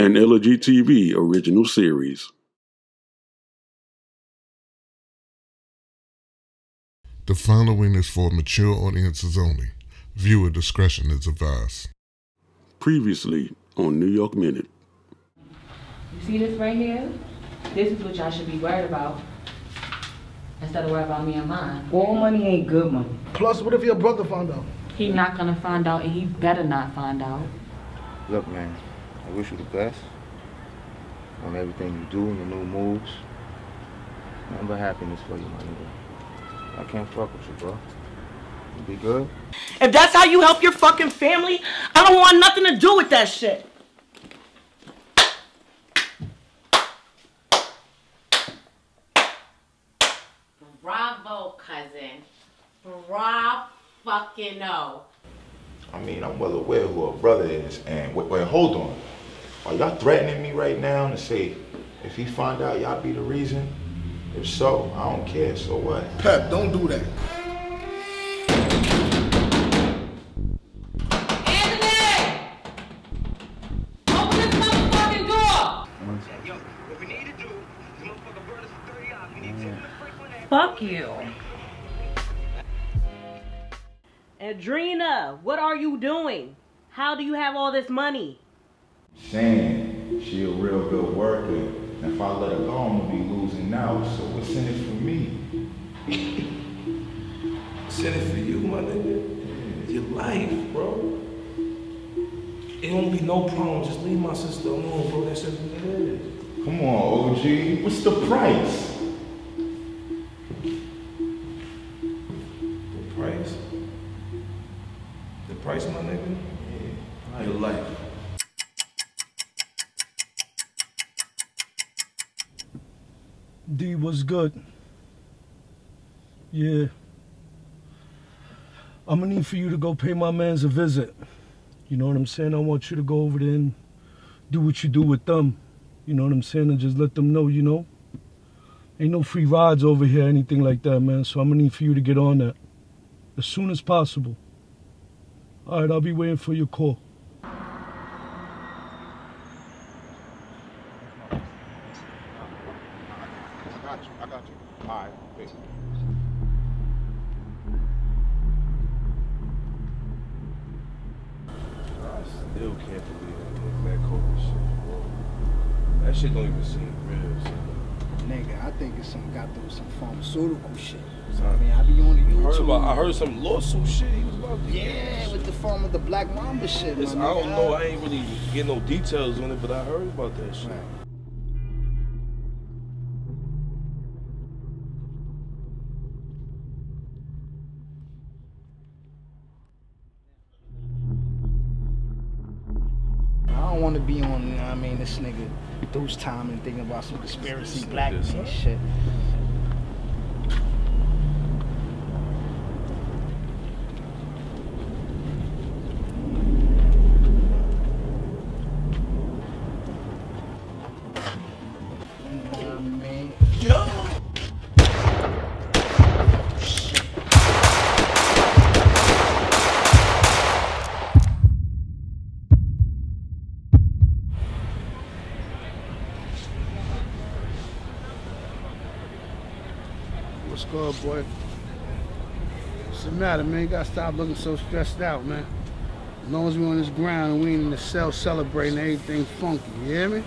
an Illa Ghee TV original series. The following is for mature audiences only. Viewer discretion is advised. Previously on New York Minute. You see this right here? This is what y'all should be worried about. Instead of worried about me and mine. All money ain't good money. Plus, what if your brother found out? He not gonna find out and he better not find out. Look, man, I wish you the best on everything you do and your new moves. Nothing but happiness for you, my nigga. I can't fuck with you, bro. You be good? If that's how you help your fucking family, I don't want nothing to do with that shit. Bravo, cousin. Bravo fucking no. I mean, I'm well aware who her brother is. And wait, wait, hold on. Are y'all threatening me right now to say if he find out y'all be the reason? If so, I don't care. So what? Pep, don't do that. Anthony! Open this motherfucking door! Fuck you. Adrena, what are you doing? How do you have all this money? Saying she a real good worker. And if I let her go, I'm gonna be losing out. So what's in it for me? Send it for you, my nigga. Your life, bro. It won't be no problem. Just leave my sister alone, bro. That's just what it is. Come on, OG. What's the price? The price. The price, my nigga. Yeah. Your life. D was good. Yeah. I'm gonna need for you to go pay my mans a visit. You know what I'm saying? I want you to go over there and do what you do with them. You know what I'm saying? And just let them know, you know? Ain't no free rides over here, anything like that, man. So I'm gonna need for you to get on that as soon as possible. All right, I'll be waiting for your call. Got you. I got you. All right, peace. I still can't believe that nigga Matt Cobra shit, bro. That shit don't even seem real. son. Nigga, I think it's some got through some pharmaceutical shit. So, I mean, I be on the I heard YouTube. about. I heard some lawsuit shit he was about to Yeah, with the form of the Black Mamba shit. It's, I don't know. I ain't really get no details on it, but I heard about that shit. Right. This nigga Deuce time and thinking about some conspiracy black man shit. You know what I mean? What's good, boy? What's the matter, man? You gotta stop looking so stressed out, man. As long as we on this ground and we ain't in the cell celebrating everything funky, you hear me?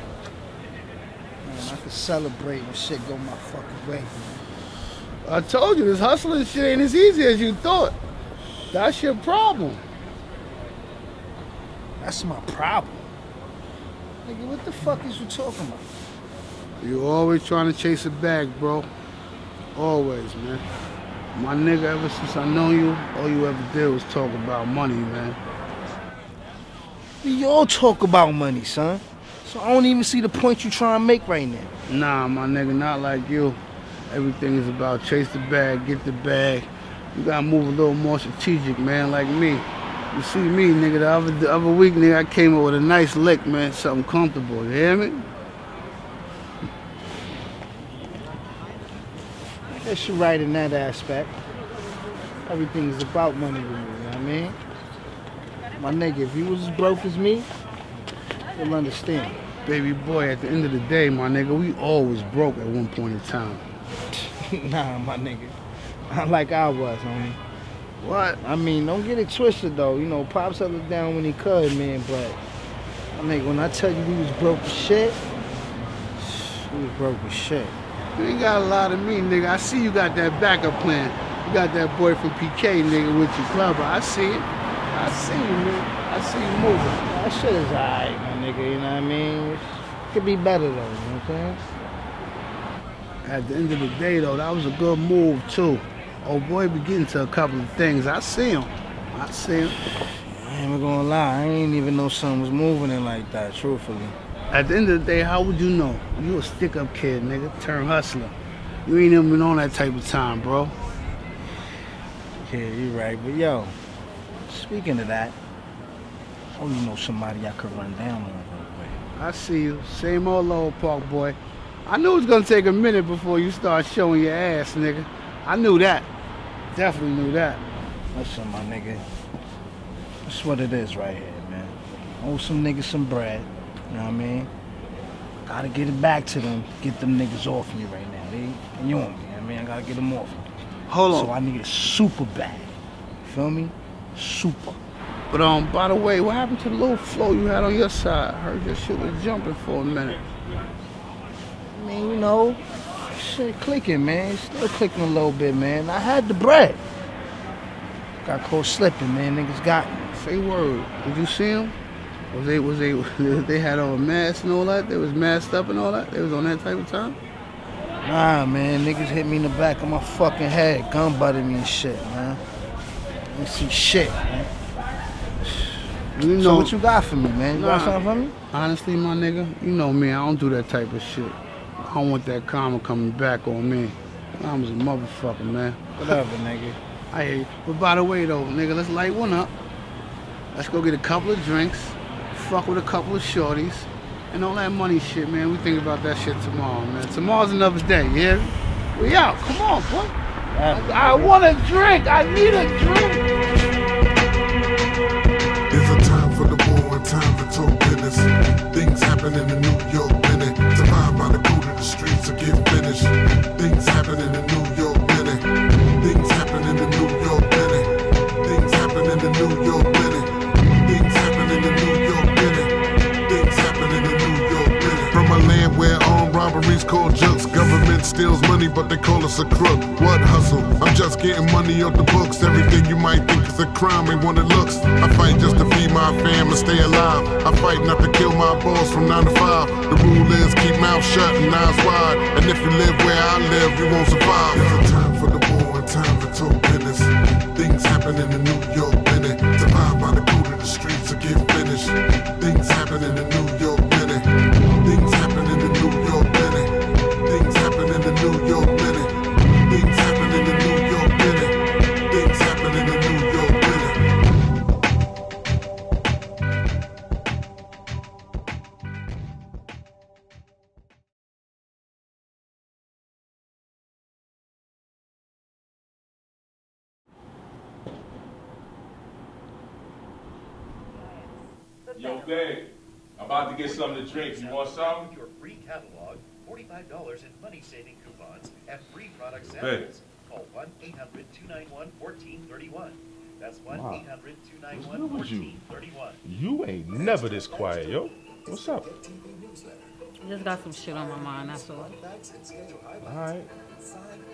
Man, I can celebrate when shit go my fucking way. I told you, this hustling shit ain't as easy as you thought. That's your problem. That's my problem. Nigga, what the fuck is you talking about? You always trying to chase a bag, bro. Always, man. My nigga, ever since I know you, all you ever did was talk about money, man. We all talk about money, son. So I don't even see the point you trying to make right now. Nah, my nigga, not like you. Everything is about chase the bag, get the bag. You gotta move a little more strategic, man, like me. You see me, nigga, the other, the other week, nigga, I came up with a nice lick, man, something comfortable, you hear me? Guess you're right in that aspect. Everything is about money with me, you know what I mean? My nigga, if you was as broke as me, you'll understand. Baby boy, at the end of the day, my nigga, we always broke at one point in time. nah, my nigga. Not like I was, homie. What? I mean, don't get it twisted though. You know, Pops held it down when he could, man. But I mean, when I tell you we was broke as shit, we was broke as shit. You ain't got a lot of me, nigga. I see you got that backup plan. You got that boy from PK, nigga, with your clubber. I see it. I see you, man. I see you moving. That shit is alright, my nigga. You know what I mean? Could be better though. You know what I'm saying? At the end of the day, though, that was a good move, too. Oh, boy, be getting to a couple of things. I see him. I see him. I ain't gonna lie. I ain't even know something was moving in like that. Truthfully. At the end of the day, how would you know? You a stick-up kid, nigga. Turn hustler. You ain't even been on that type of time, bro. Yeah, you right. But yo, speaking of that, oh, you know somebody I could run down on real quick. I see you. Same old old park boy. I knew it was gonna take a minute before you start showing your ass, nigga. I knew that. Definitely knew that. Listen, my nigga. That's what it is right here, man. Owe some niggas some bread. You know what I mean? Gotta get it back to them. Get them niggas off me right now. They you on me. I mean, I gotta get them off me. Hold on. So I need it super bad. Feel me? Super. But um, by the way, what happened to the little flow you had on your side? I heard your shit was jumping for a minute. I mean, you know, shit clicking, man. Still clicking a little bit, man. I had the bread. Got caught slipping, man. Niggas got me. Say word. Did you see them? Was they was they they had on a mask and all that? They was masked up and all that? They was on that type of time? Nah, man. Niggas hit me in the back of my fucking head. Gun butted me and shit, man. You see shit, man. You So what you got for me, man? You got something for me? Honestly, my nigga, you know me. I don't do that type of shit. I don't want that karma coming back on me. I was a motherfucker, man. Whatever, nigga. I. But by the way, though, nigga, let's light one up. Let's go get a couple of drinks, fuck with a couple of shorties, and all that money shit, man. We think about that shit tomorrow, man. Tomorrow's another day, yeah? We out. Come on, boy. I, I want a drink. I need a drink. There's a time for the war and time to talk business. Things happen in the New York minute. Survive by the code of the streets or get finished. Things happen in the New robberies called jokes. Government steals money, but they call us a crook. What hustle? I'm just getting money off the books. Everything you might think is a crime ain't what it looks. I fight just to feed my fam and stay alive. I fight not to kill my boss from 9 to 5. The rule is keep mouth shut and eyes wide. And if you live where I live, you won't survive. A time for the war and time to talk business. Things happen in the New York to get something to drink. You want something? Your free catalog, $45 in money-saving coupons, and free product Hey. samples. Call 1-800-291-1431. That's Wow. 1-800-291-1431. You ain't never this quiet, yo. What's up? I Just got some shit on my mind, that's all. All right.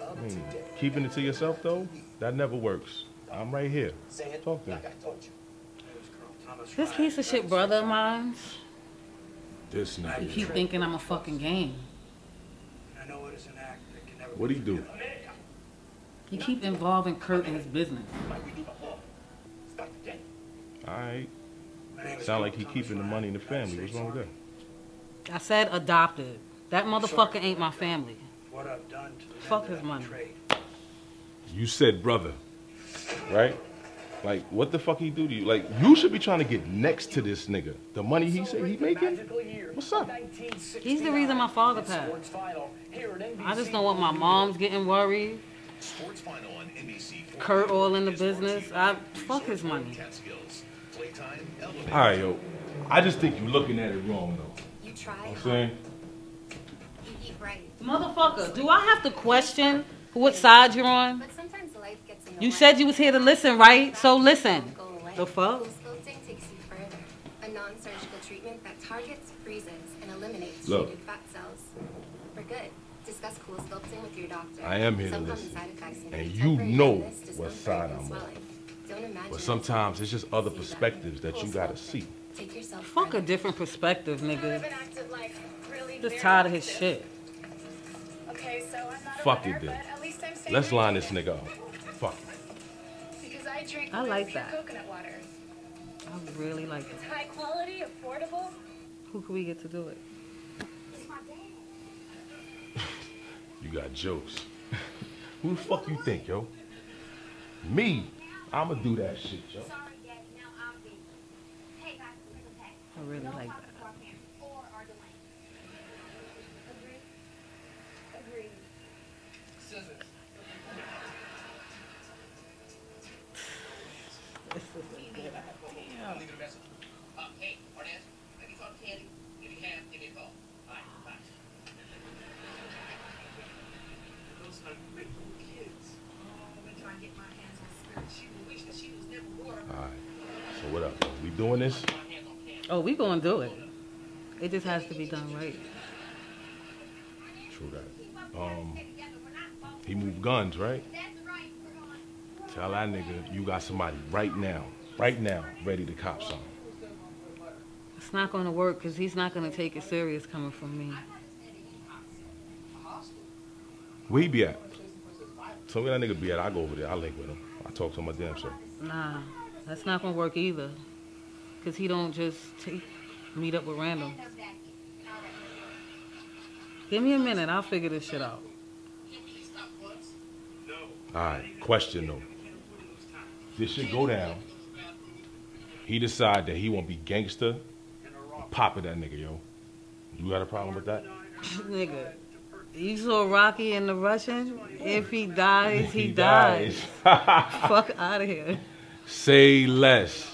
I mean, keeping it to yourself though, that never works. I'm right here. Talk to me. This piece of shit brother of mine, This he nigga. keep thinking I'm a fucking game. i know What'd he do? He keep involving Kurt in his business. All right. Sound like he keeping the money in the family. What's wrong with that? I said adopted. That motherfucker ain't my family. What I've done to the Fuck his money. You said brother, right? Like, what the fuck he do to you? Like, you should be trying to get next to this nigga. The money he say he making? What's up? He's the reason my father passed. I just don't want my mom's getting worried. Sports Final on NBC. Kurt all in the business. I fuck his money. Catskills. Playtime, elevator. All right, yo. I just think you're looking at it wrong, though. You Try I'm saying? You eat right. Motherfucker, do I have to question what side you're on? But sometimes life gets in the You said you was here to listen, right? So listen. The fuck? Sculpting takes you further. A non-surgical treatment that targets, freezes, and eliminates Look. treated fat cells. For good. Discuss CoolSculpting with your doctor. I am here to Some common listen. And you know what side I'm on. swelling. Don't imagine But sometimes it's just other perspectives that you gotta see. Fuck a different perspective, nigga. Just tired of his shit. Okay, so Fuck a it winner, then. but at least I'm staying Let's line this nigga up. Fuck it. Because I drink I like that. coconut water. I really like It's it. high quality, affordable. Who can we get to do it? You got jokes. Who the fuck you think, yo? Me. I'ma do that shit, yo. I really like that. Alright. So what up? We doing this? Oh, we gonna do it. It just has to be done right. True that. Um, he moved guns, right? Tell that nigga you got somebody right now, right now, ready to cop something. It's not gonna work because he's not gonna take it serious coming from me. Where he be at? Tell me that nigga be at. I go over there. I link with him. I talk to him my damn self. Nah, that's not gonna work either. Cause he don't just take meet up with random. Give me a minute, I'll figure this shit out. Alright, question though. This shit go down. He decide that he won't be gangster. Pop it that nigga, yo. You got a problem with that? Nigga, you saw Rocky and the Russian? If he dies, he, He dies. dies. Fuck out of here. Say less.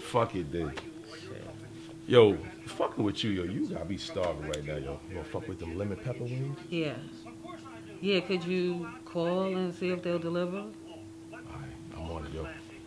Fuck it then. Yo, fucking with you, yo. You gotta be starving right now, yo. You gonna fuck with them lemon pepper wings? Yeah. Yeah, could you call and see if they'll deliver? I'm on it, yo.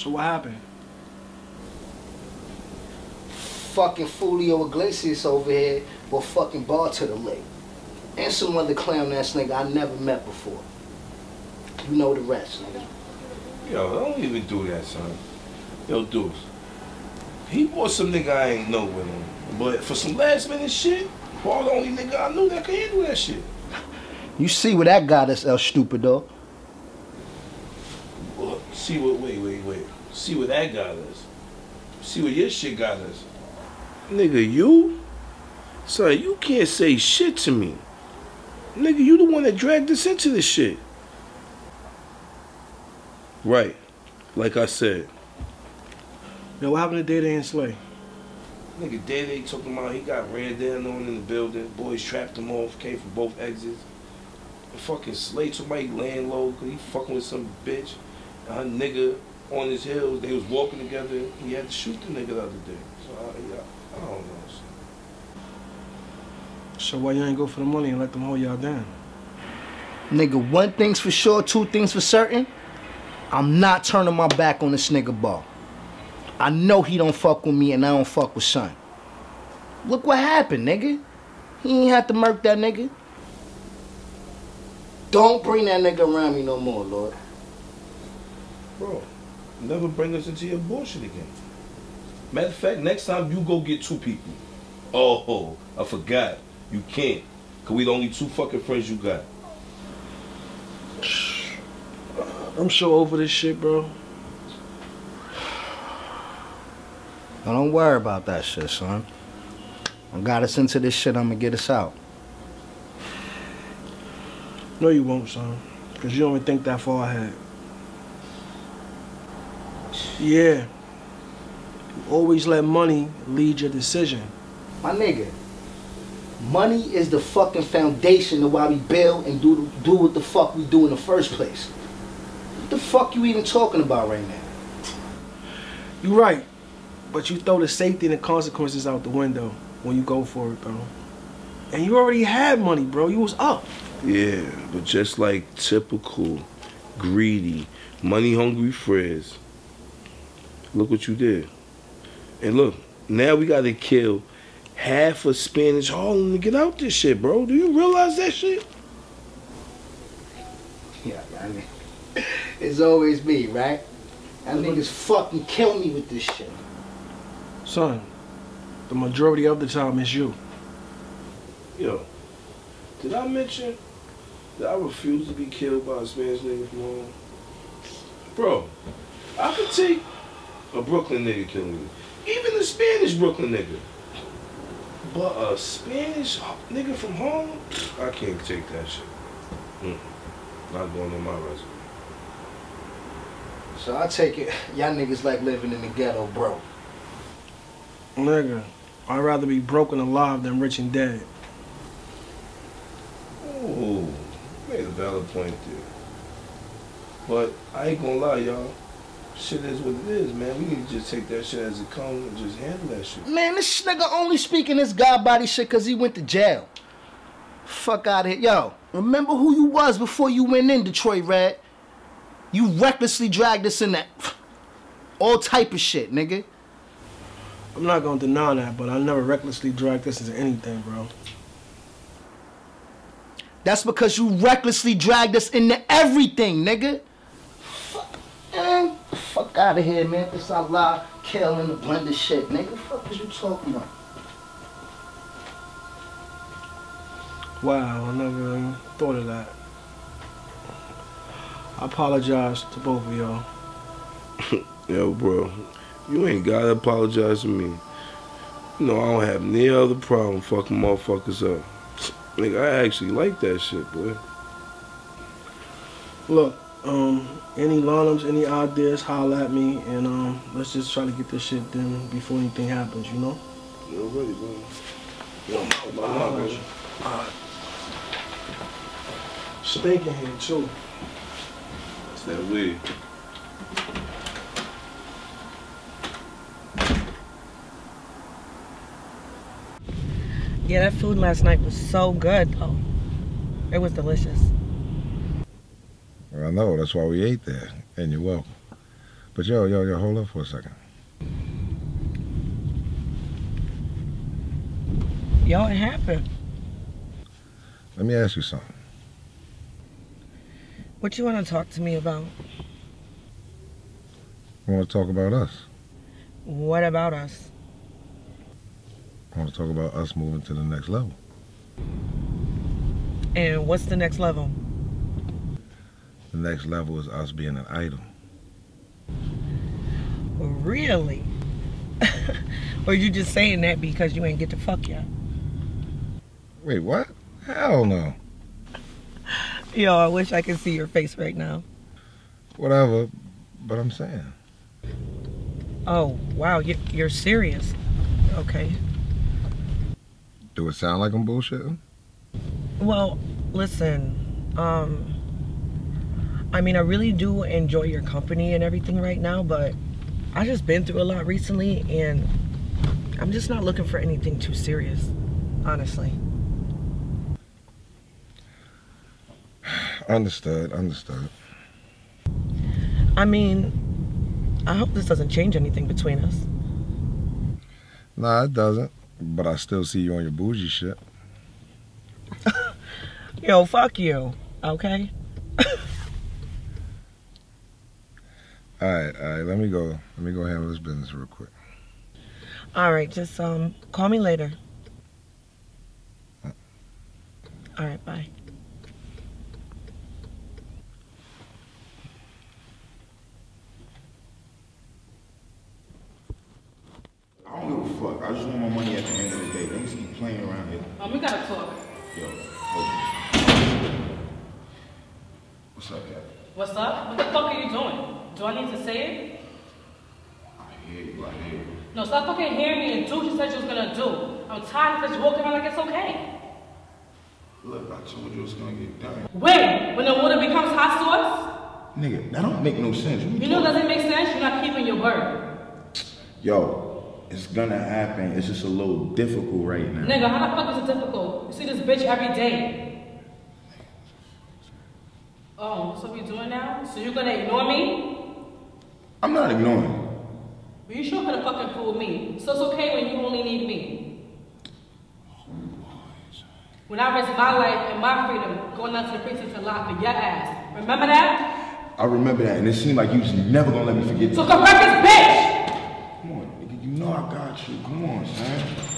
So what happened? Fucking Julio Iglesias over here will fucking bar to the lake. And some other clown ass nigga I never met before. You know the rest, nigga. Yo, don't even do that, son. Yo, Deuce. He bought some nigga I ain't know with him. But for some last minute shit, Paul the only nigga I knew that could handle that shit. You see where that got us, El Stupido. Well, see what, wait, wait, wait. See what that got us. See what your shit got us. Nigga, you? Son, you can't say shit to me. Nigga, you the one that dragged us into this shit. Right. Like I said. Yo, what happened to Data and Slay? Nigga, Day Day him out. he got ran down on in the building. Boys trapped him off, came from both exits. And fucking Slay somebody laying low because he fucking with some bitch. And her nigga on his heels, they was walking together. He had to shoot the nigga the other day. So I, yeah, I don't know. son. So why you ain't go for the money and let them hold y'all down? Nigga, one thing's for sure, two things for certain. I'm not turning my back on this nigga ball. I know he don't fuck with me and I don't fuck with son. Look what happened, nigga. He ain't had to murk that nigga. Don't bring that nigga around me no more, Lord. Bro, never bring us into your bullshit again. Matter of fact, next time you go get two people. Oh, I forgot. You can't. Cause we the only two fucking friends you got. I'm so over this shit, bro. Now, don't worry about that shit, son. I got us into this shit, I'm gonna get us out. No, you won't, son. Because you don't even think that far ahead. Yeah. You always let money lead your decision. My nigga, money is the fucking foundation of why we build and do do what the fuck we do in the first place. What the fuck you even talking about right now? You right. But you throw the safety and the consequences out the window when you go for it, bro. And you already had money, bro. You was up. Yeah, but just like typical, greedy, money hungry friends. Look what you did. And look, now we gotta kill half of Spanish Harlem to get out this shit, bro. Do you realize that shit? Yeah, I mean, it's always me, right? That niggas fucking kill me with this shit. Son, the majority of the time it's you. Yo, did I mention that I refuse to be killed by a Spanish nigga from home? Bro, I could take a Brooklyn nigga killing me. Even a Spanish Brooklyn nigga. But a Spanish nigga from home, I can't take that shit. Mm. Not going on my resume. So I take it, y'all niggas like living in the ghetto, bro. Nigga, I'd rather be broken alive than rich and dead. Ooh, made a valid point there. But I ain't gonna lie, y'all. Shit is what it is, man. We need to just take that shit as it comes and just handle that shit. Man, this nigga only speaking this god body shit cause he went to jail. Fuck out of here. Yo, remember who you was before you went in, Detroit Red? You recklessly dragged us in that all type of shit, nigga. I'm not gonna deny that, but I never recklessly dragged this into anything, bro. That's because you recklessly dragged us into everything, nigga. Fuck, out of here, man. This Allah killing the blender shit, nigga. Fuck was you talking about? Wow, I never even thought of that. I apologize to both of y'all. Yo, bro, you ain't gotta apologize to me. You know, I don't have any other problem fucking motherfuckers up. Nigga, I actually like that shit, boy. Look, um, any lonums, any ideas, holla at me, and um, let's just try to get this shit done before anything happens, you know? You already, bro. Yo, my mom, bro. Alright. Stinking here, too. It's that weed. Yeah, that food last night was so good, though. It was delicious. I know, that's why we ate there, and you're welcome. But yo, yo, yo, hold up for a second. Yo, it happened. Let me ask you something. What you want to talk to me about? I want to talk about us. What about us? I want to talk about us moving to the next level. And what's the next level? The next level is us being an idol. Really? or you just saying that because you ain't get to fuck yet? Wait, what? Hell no. Yo, I wish I could see your face right now. Whatever, but I'm saying. Oh, wow, you- you're serious. Okay. Do it sound like I'm bullshitting? Well, listen, um, I mean, I really do enjoy your company and everything right now, but I just been through a lot recently and I'm just not looking for anything too serious, honestly. Understood, understood. I mean, I hope this doesn't change anything between us. Nah, it doesn't. But I still see you on your bougie shit. Yo, fuck you. Okay? All right, all right. Let me go. Let me go handle this business real quick. All right, just um call me later. All right, bye. I don't give a fuck. I just want my money at the end of the day. Niggas keep playing around here. Um, we gotta talk. Yo, hold on. What's up, Cap? What's up? What the fuck are you doing? Do I need to say it? I hear you. I hear you. No, stop fucking hearing me and do what you said you was gonna do. I'm tired of just walking around like it's okay. Look, I told you it's gonna get done. When? When the water becomes hot sauce? Nigga, that don't make no sense. What You know it doesn't make sense? You're not keeping your word. Yo, it's gonna happen. It's just a little difficult right now. Nigga, how the fuck is it difficult? You see this bitch every day. Oh, what we doing now? So you're gonna ignore me? I'm not ignoring. you. Well, you sure could have fucking fooled me. So it's okay when you only need me. When I risked my life and my freedom going down to the precinct to lock for your ass. Remember that? I remember that, and it seemed like you was never gonna let me forget So that. correct this bitch! Come on, nigga, you know I got you. Come on, son.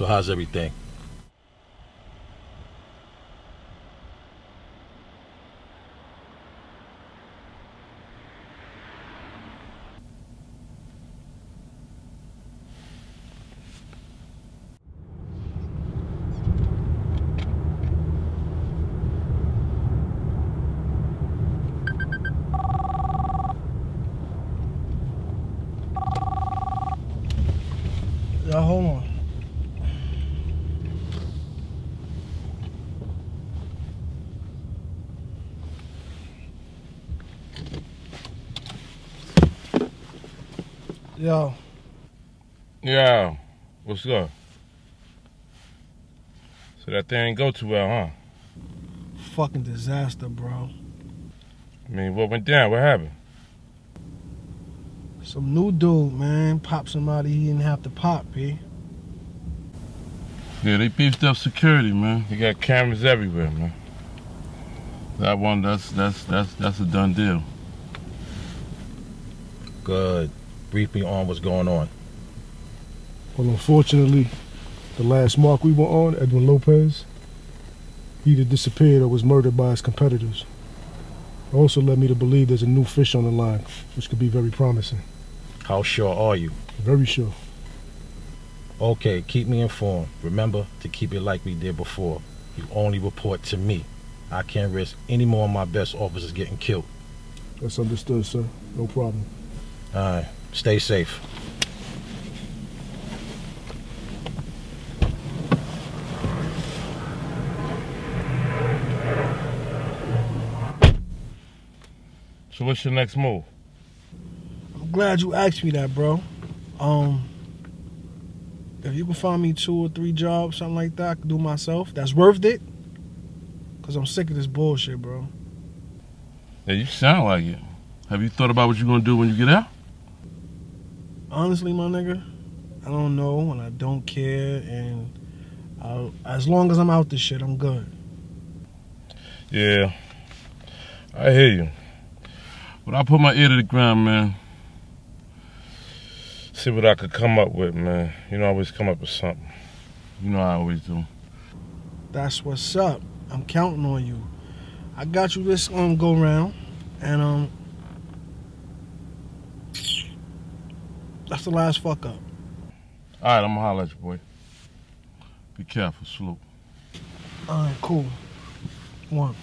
So how's everything? Yeah, hold on. Yo, Yeah. What's up? So that thing ain't go too well, huh? fucking disaster, bro. I mean, what went down? What happened? Some new dude, man, popped somebody he didn't have to pop, P. Yeah, they beefed up security, man. They got cameras everywhere, man. That one, that's that's that's that's a done deal. Good. Brief me on what's going on. Well, unfortunately, the last mark we were on, Edwin Lopez, he either disappeared or was murdered by his competitors. Also led me to believe there's a new fish on the line, which could be very promising. How sure are you? Very sure. Okay, keep me informed. Remember to keep it like we did before. You only report to me. I can't risk any more of my best officers getting killed. That's understood, sir. No problem. All right, stay safe. So what's your next move? I'm glad you asked me that, bro. Um, if you can find me two or three jobs, something like that, I can do myself. That's worth it. Cause I'm sick of this bullshit, bro. Yeah, you sound like it. Have you thought about what you're gonna do when you get out? Honestly, my nigga, I don't know and I don't care. And i as long as I'm out this shit, I'm good. Yeah, I hear you. But I put my ear to the ground, man. See what I could come up with, man. You know, I always come up with something. You know I always do. That's what's up. I'm counting on you. I got you this um go round, and um, that's the last fuck up. All right, I'm gonna holler at you, boy. Be careful, salute. All right, cool. One.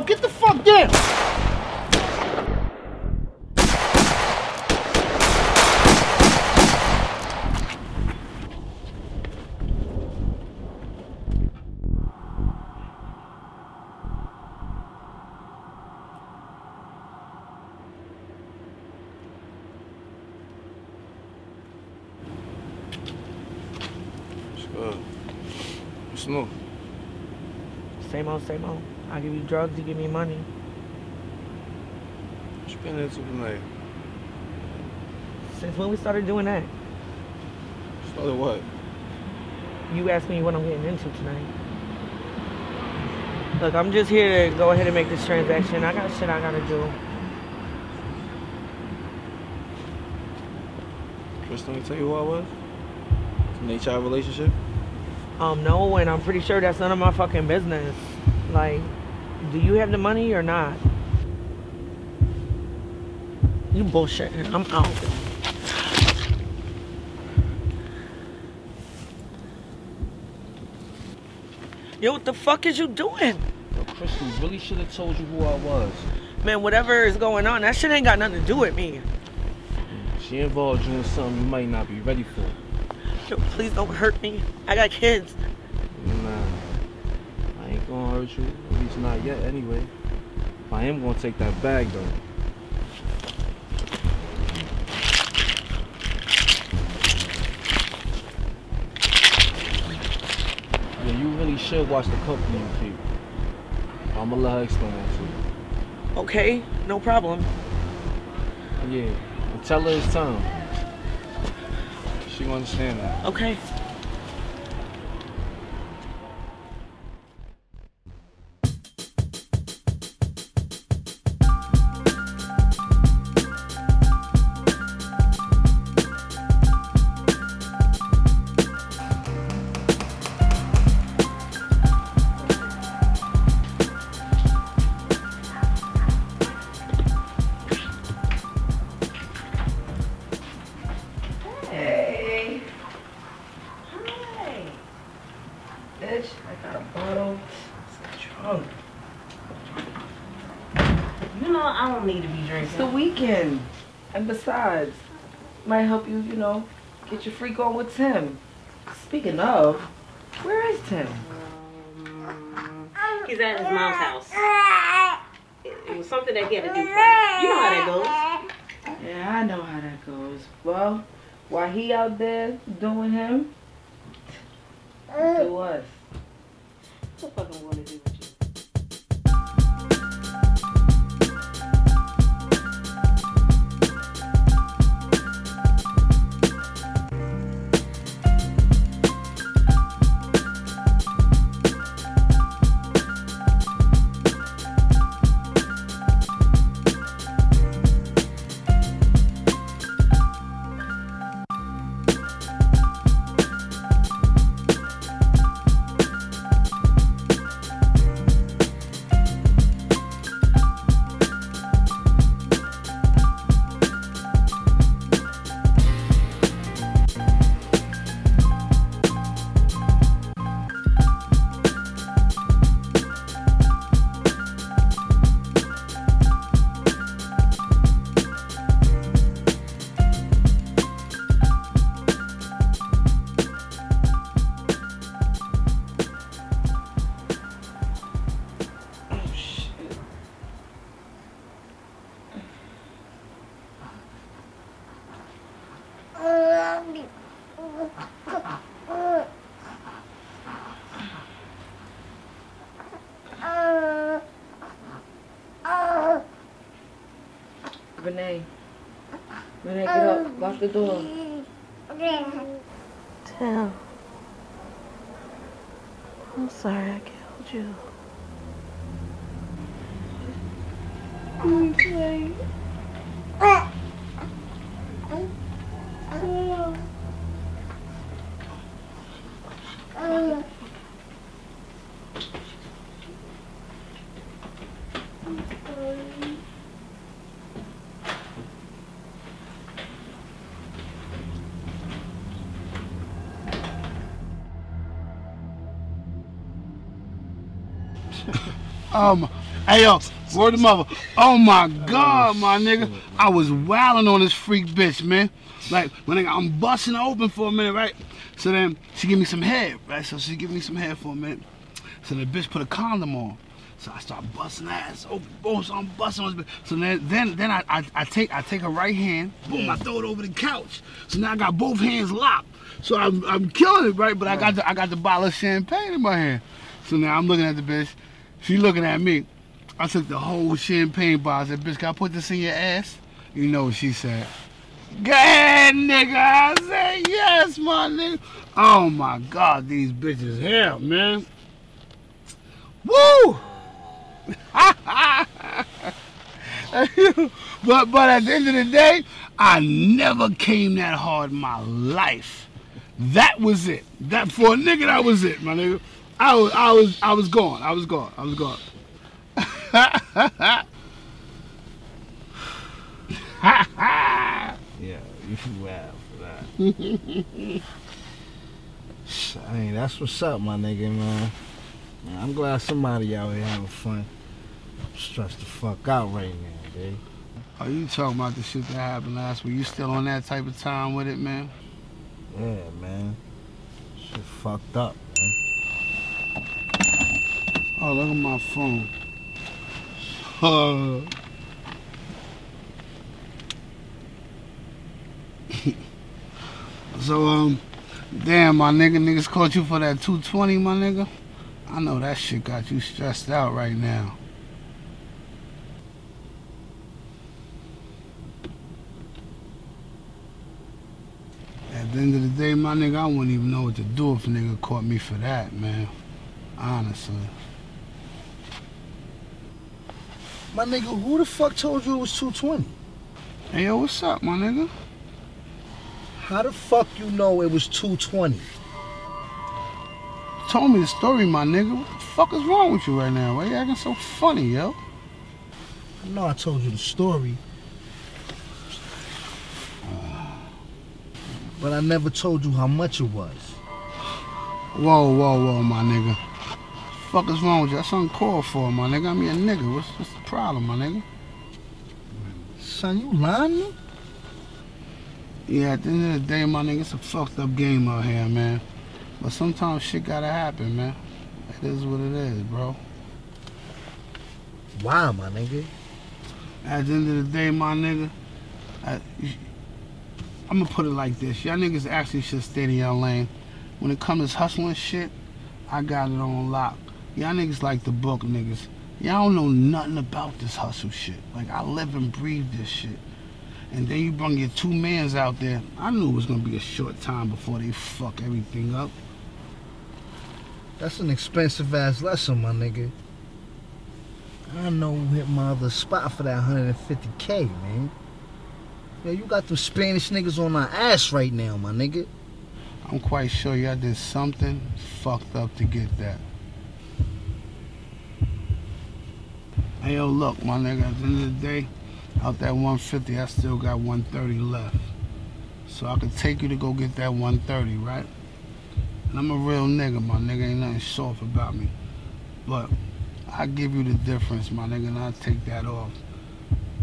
Yo, get the fuck down. Sure. What's new? Same old, same old. I give you drugs, you give me money. What you been into tonight? Since when we started doing that? Started what? You asked me what I'm getting into tonight. Look, I'm just here to go ahead and make this transaction. I got shit I gotta do. Chris, let me tell you who I was? It's an HR relationship? Um, no, and I'm pretty sure that's none of my fucking business. Like, do you have the money or not? You bullshitting. I'm out. Yo, what the fuck is you doing? Yo, Crystal really should have told you who I was. Man, whatever is going on, that shit ain't got nothing to do with me. She involved you in something you might not be ready for. Yo, please don't hurt me. I got kids. Nah. I ain't gonna hurt you. Not yet anyway. I am gonna take that bag though. Yeah, you really should watch the company you keep. I'ma let her explain that to you. Okay, no problem. Yeah, and tell her it's time. She gonna understand that. Okay. Besides, might help you, you know, get your freak on with Tim. Speaking of, where is Tim? He's at his mom's house. It, it was something that he had to do for her. You know how that goes. Yeah, I know how that goes. Well, while he out there doing him, do us. Um, hey yo, word of mother. Oh my god, my nigga. I was wilding on this freak bitch, man. Like when I, I'm busting open for a minute, right? So then she give me some head, right? So she give me some head for a minute. So the bitch put a condom on. So I start busting ass open, boom. So I'm busting on this bitch. So then, then, then I, I, I take, I take her right hand, boom. I throw it over the couch. So now I got both hands locked. So I'm, I'm killing it, right? But I got, the, I got the bottle of champagne in my hand. So now I'm looking at the bitch. She looking at me. I took the whole champagne bottle. I said, bitch, can I put this in your ass? You know what she said. Go ahead, nigga. I said, yes, my nigga. Oh my God, these bitches hell, man. Woo! but but at the end of the day, I never came that hard in my life. That was it. That for a nigga, that was it, my nigga. I was I was I was gone. I was gone. I was gone. Yeah, you wild for that. I mean, that's what's up, my nigga, man. Man, I'm glad somebody out here having fun. I'm stressed the fuck out right now, babe. Are oh, you talking about the shit that happened last week? You still on that type of time with it, man? Yeah, man. Shit fucked up. Oh, look at my phone. Uh, so, um, damn, my nigga, niggas caught you for that 220, my nigga. I know that shit got you stressed out right now. At the end of the day, my nigga, I wouldn't even know what to do if a nigga caught me for that, man. Honestly. My nigga, who the fuck told you it was 220? Hey, yo, what's up, my nigga? How the fuck you know it was 220? Told me the story, my nigga. What the fuck is wrong with you right now? Why you acting so funny, yo? I know I told you the story. But I never told you how much it was. Whoa, whoa, whoa, my nigga. Fuck is wrong with you? That's uncalled for, my nigga. I'm a nigga. What's, what's problem, my nigga? Son, you lying? Yeah, at the end of the day, my nigga, it's a fucked up game out here, man. But sometimes shit gotta happen, man. It is what it is, bro. Why, my nigga? At the end of the day, my nigga, I, I'm gonna put it like this. Y'all niggas actually should stay in your lane. When it comes to hustling shit, I got it on lock. Y'all niggas like the book niggas. Y'all don't know nothing about this hustle shit. Like, I live and breathe this shit. And then you bring your two mans out there. I knew it was gonna be a short time before they fuck everything up. That's an expensive ass lesson, my nigga. I know hit my other spot for that 150k, man. Yeah, you got them Spanish niggas on my ass right now, my nigga. I'm quite sure y'all did something fucked up to get that. Hey, yo, look, my nigga, at the end of the day, out that 150, I still got 130 left. So I could take you to go get that 130, right? And I'm a real nigga, my nigga. Ain't nothing soft about me. But I give you the difference, my nigga, and I take that off.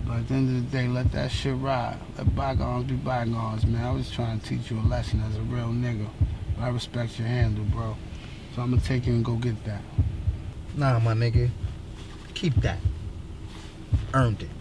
But at the end of the day, let that shit ride. Let bygones be bygones, man. I was trying to teach you a lesson as a real nigga. But I respect your handle, bro. So I'm gonna take you and go get that. Nah, my nigga. Keep that. Earned it.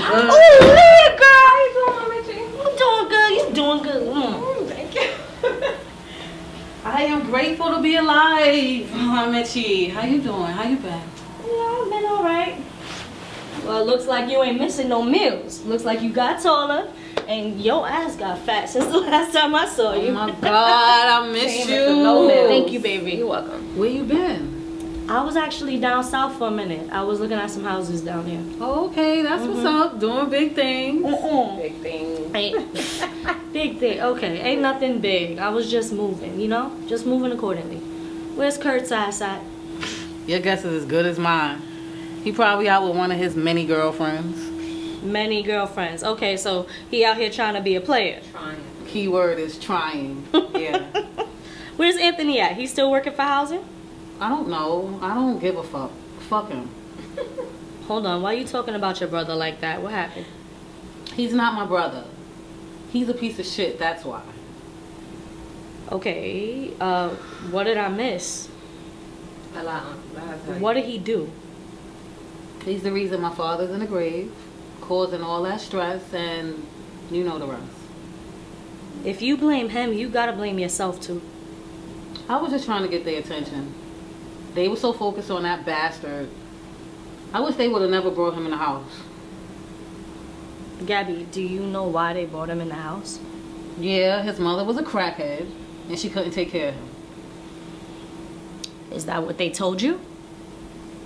I'm good. Oh, girl. How you doing, Mitchie? I'm doing good. You doing good. Mm. thank you. I am grateful to be alive. Oh, Mitchie, how you doing? How you been? Yeah, I've been alright. Well, it looks like you ain't missing no meals. Looks like you got taller and your ass got fat since the last time I saw you. Oh my God, I miss you. no. Thank you, baby. You're welcome. Where you been? I was actually down south for a minute. I was looking at some houses down there. Oh, okay, that's what's Mhm. up. Doing big things. Big thing. Ain't, big thing. Okay, ain't nothing big. I was just moving, you know? Just moving accordingly. Where's Kurt's ass at? Your guess is as good as mine. He probably out with one of his many girlfriends. Many girlfriends. Okay, so he out here trying to be a player. Trying. Keyword is trying. Yeah. Where's Anthony at? He still working for housing? I don't know. I don't give a fuck. Fuck him. Hold on, why are you talking about your brother like that? What happened? He's not my brother. He's a piece of shit, that's why. Okay, uh, what did I miss? A lot. Let her tell you. What did he do? He's the reason my father's in the grave, causing all that stress, and you know the rest. If you blame him, you gotta blame yourself too. I was just trying to get their attention. They were so focused on that bastard. I wish they would have never brought him in the house. Gabby, do you know why they brought him in the house? Yeah, his mother was a crackhead, and she couldn't take care of him. Is that what they told you?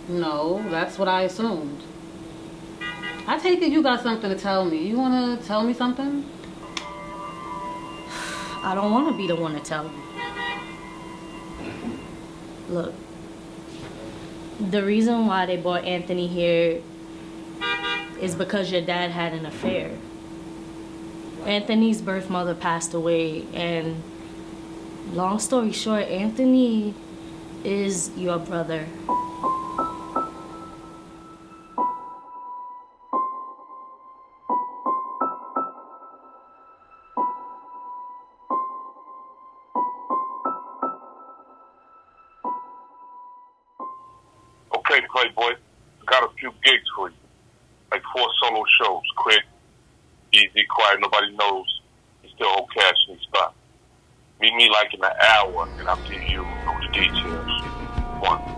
No, that's what I assumed. I take it you got something to tell me. You wanna tell me something? I don't want to be the one to tell you. Look, the reason why they brought Anthony here is because your dad had an affair. Anthony's birth mother passed away, and long story short, Anthony is your brother. Playboy, got a few gigs for you. Like four solo shows, quick, easy, quiet, nobody knows. You still hold cash in your spot. Meet me like in an hour, and I'll give you the details. One.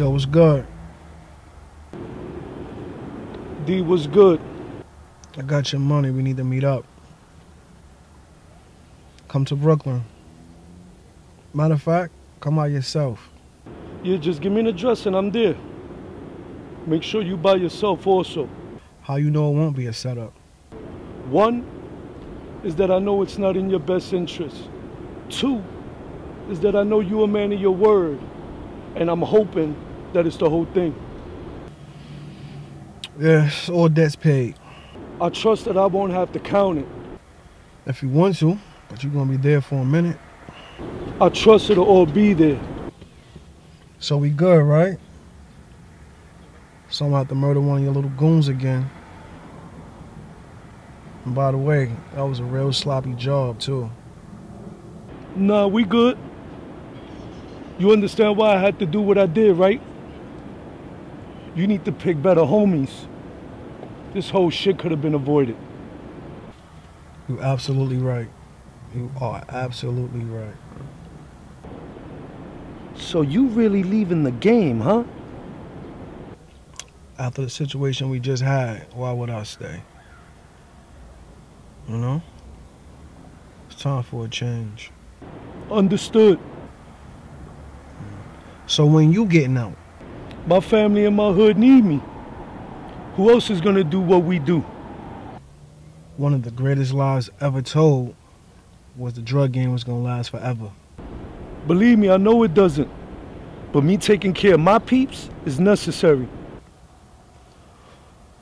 Yo, what's good? D, what's good? I got your money. We need to meet up. Come to Brooklyn. Matter of fact, come out yourself. Yeah, just give me an address and I'm there. Make sure you by yourself also. How you know it won't be a setup? One is that I know it's not in your best interest. Two is that I know you a man of your word. And I'm hoping that it's the whole thing. Yeah, all debts paid. I trust that I won't have to count it. If you want to, but you're gonna be there for a minute. I trust it'll all be there. So we good, right? So I'm about to murder one of your little goons again. And by the way, that was a real sloppy job too. Nah, we good. You understand why I had to do what I did, right? You need to pick better homies. This whole shit could have been avoided. You're absolutely right. You are absolutely right. So you really leaving the game, huh? After the situation we just had, why would I stay? You know? It's time for a change. Understood. So when you getting out? My family and my hood need me. Who else is gonna do what we do? One of the greatest lies ever told was the drug game was gonna last forever. Believe me, I know it doesn't. But me taking care of my peeps is necessary.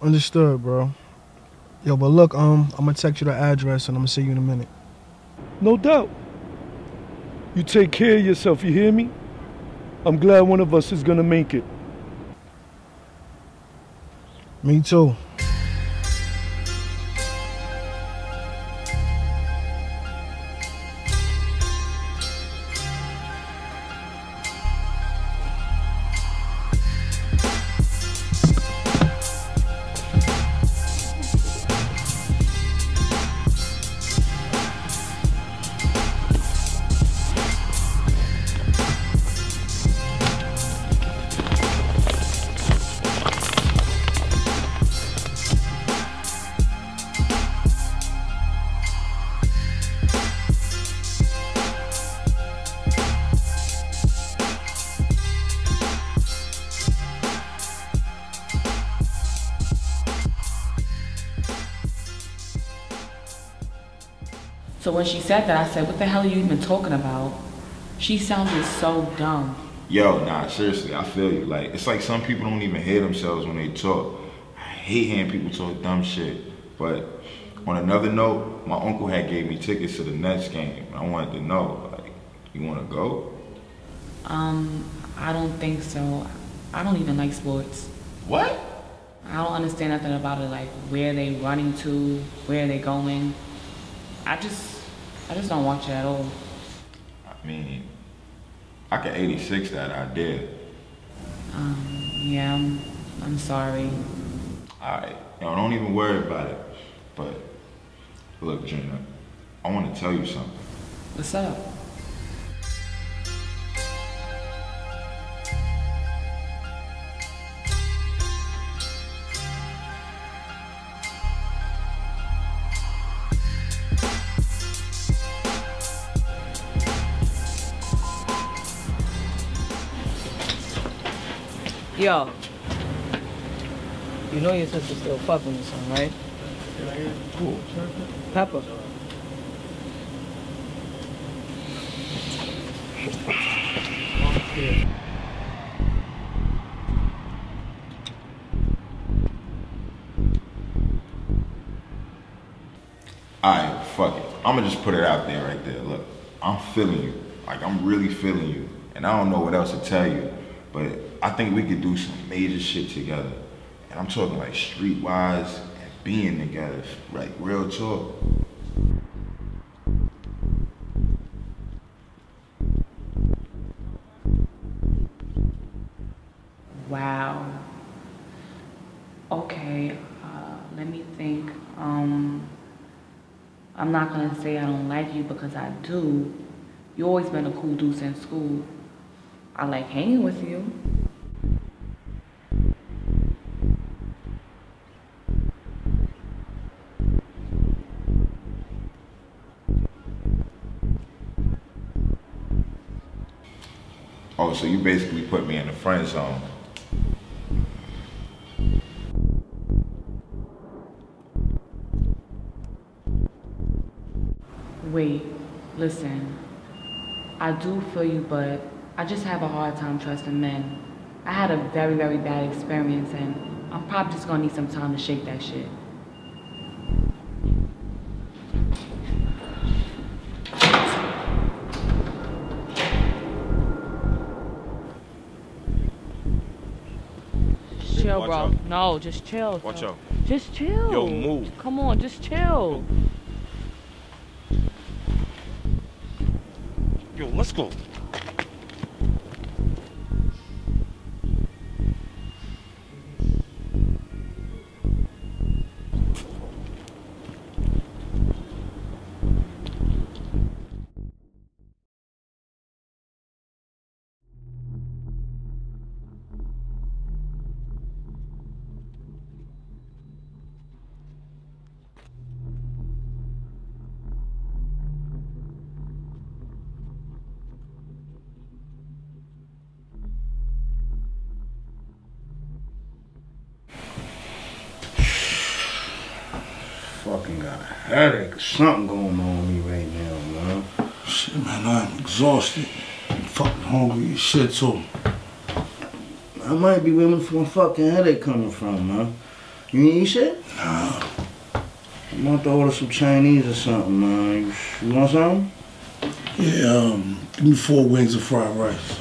Understood, bro. Yo, but look, um, I'm gonna text you the address and I'm gonna see you in a minute. No doubt. You take care of yourself, you hear me? I'm glad one of us is gonna make it. Me too. She said that, I said, what the hell are you even talking about? She sounded so dumb. Yo, nah, seriously, I feel you. Like, it's like some people don't even hear themselves when they talk. I hate hearing people talk dumb shit. But on another note, my uncle had gave me tickets to the Nets game. I wanted to know, like, you wanna go? Um, I don't think so. I don't even like sports. What? I don't understand nothing about it, like where they running to, where they going. I just, I just don't watch it at all. I mean, I could 86 that idea. Um, yeah, I'm, I'm sorry. Alright, yo, don't even worry about it. But, look, Gina, I wanna tell you something. What's up? Yo. You know your sister still fucking with son, right? Who? Pepper. Alright, fuck it. I'ma just put it out there right there. Look, I'm feeling you. Like, I'm really feeling you. And I don't know what else to tell you. But I think we could do some major shit together. And I'm talking like streetwise and being together. Like, real talk. Wow. Okay, uh, let me think. Um, I'm not gonna say I don't like you because I do. You always been a cool dude since school. I like hanging with you. You basically put me in the friend zone. Wait, listen. I do feel you, but I just have a hard time trusting men. I had a very, very bad experience, and I'm probably just gonna need some time to shake that shit. Bro. No, just chill. Watch bro. out. Just chill. Yo, move. Come on, just chill. Something going on with me right now, man. Shit, man, I'm exhausted. I'm fucking hungry as shit, too. I might be where my fucking headache coming from, man. You eat shit? Nah. I'm about to order some Chinese or something, man. You, you want something? Yeah, um, give me four wings of fried rice.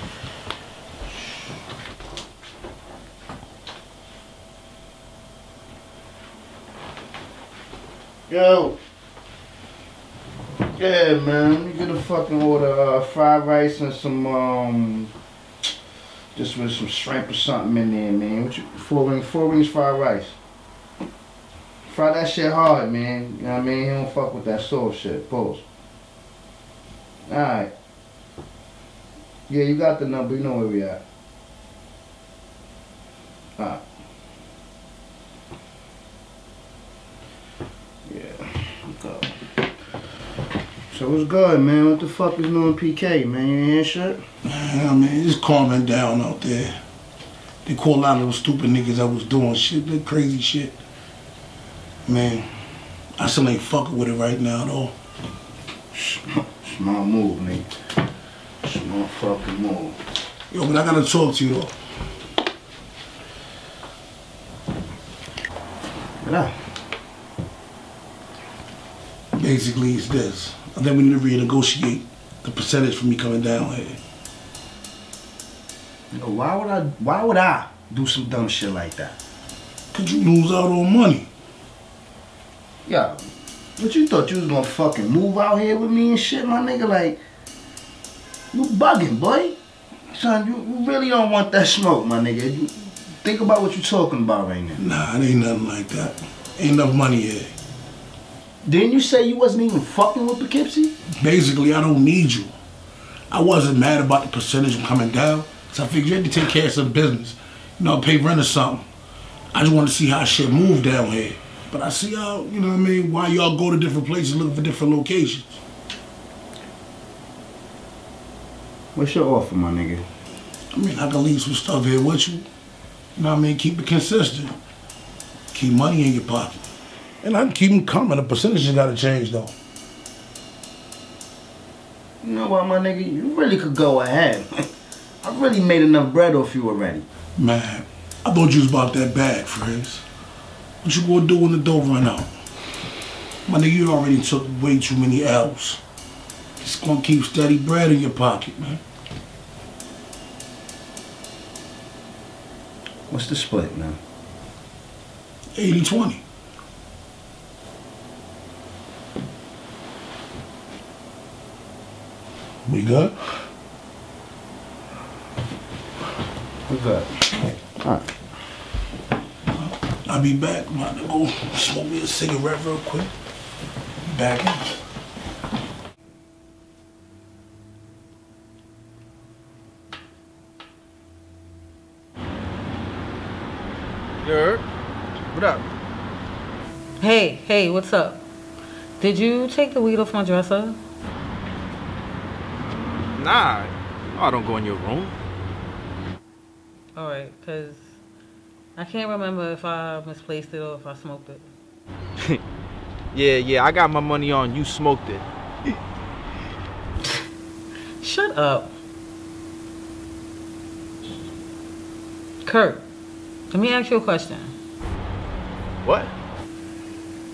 Yo. Yeah, man. Let me get a fucking order uh, fried rice and some um, just with some shrimp or something in there, man. What you, four wings, four wings fried rice. Fry that shit hard, man. You know what I mean? He don't fuck with that sauce shit. Pause. Alright. Yeah, you got the number. You know where we at. Alright. Yeah. Okay. So what's good, man? What the fuck is in PK, man? You ain't hear shit? Yeah, I mean, it's calming down out there. They call a lot of those stupid niggas that was doing shit, that crazy shit. Man, I still ain't fucking with it right now, though. Small move, man. Small fucking move. Yo, but I gotta talk to you, though. What up? Basically, it's this. I think we need to renegotiate the percentage for me coming down here. Yo, why would I? Why would I do some dumb shit like that? Cause you lose out on money. Yeah, but you thought you was gonna fucking move out here with me and shit, my nigga? Like, you bugging, boy. Son, you, you really don't want that smoke, my nigga. You, think about what you're talking about right now. Nah, it ain't nothing like that. Ain't enough money here. Didn't you say you wasn't even fucking with Poughkeepsie? Basically, I don't need you. I wasn't mad about the percentage coming down, so I figured you had to take care of some business. You know, pay rent or something. I just want to see how shit move down here. But I see how, you know what I mean, why y'all go to different places looking for different locations. What's your offer, my nigga? I mean, I can leave some stuff here with you. You know what I mean? Keep it consistent. Keep money in your pocket. And I keep them coming. The percentages got to change, though. You know what, my nigga? You really could go ahead. I really made enough bread off you already. Man, I thought you was about that bad, Frizz. What you gonna do when the dough run out? My nigga, you already took way too many L's. Just gonna keep steady bread in your pocket, man. What's the split, man? 80-20. We good? We good. Alright. I'll be back. I'm about to go smoke me a cigarette real quick. Be back in. Yer. What up? Hey, hey, what's up? Did you take the weed off my dresser? Nah. No, I don't go in your room. Alright, because I can't remember if I misplaced it or if I smoked it. Yeah, yeah, I got my money on you smoked it. Shut up. Kurt, let me ask you a question. What?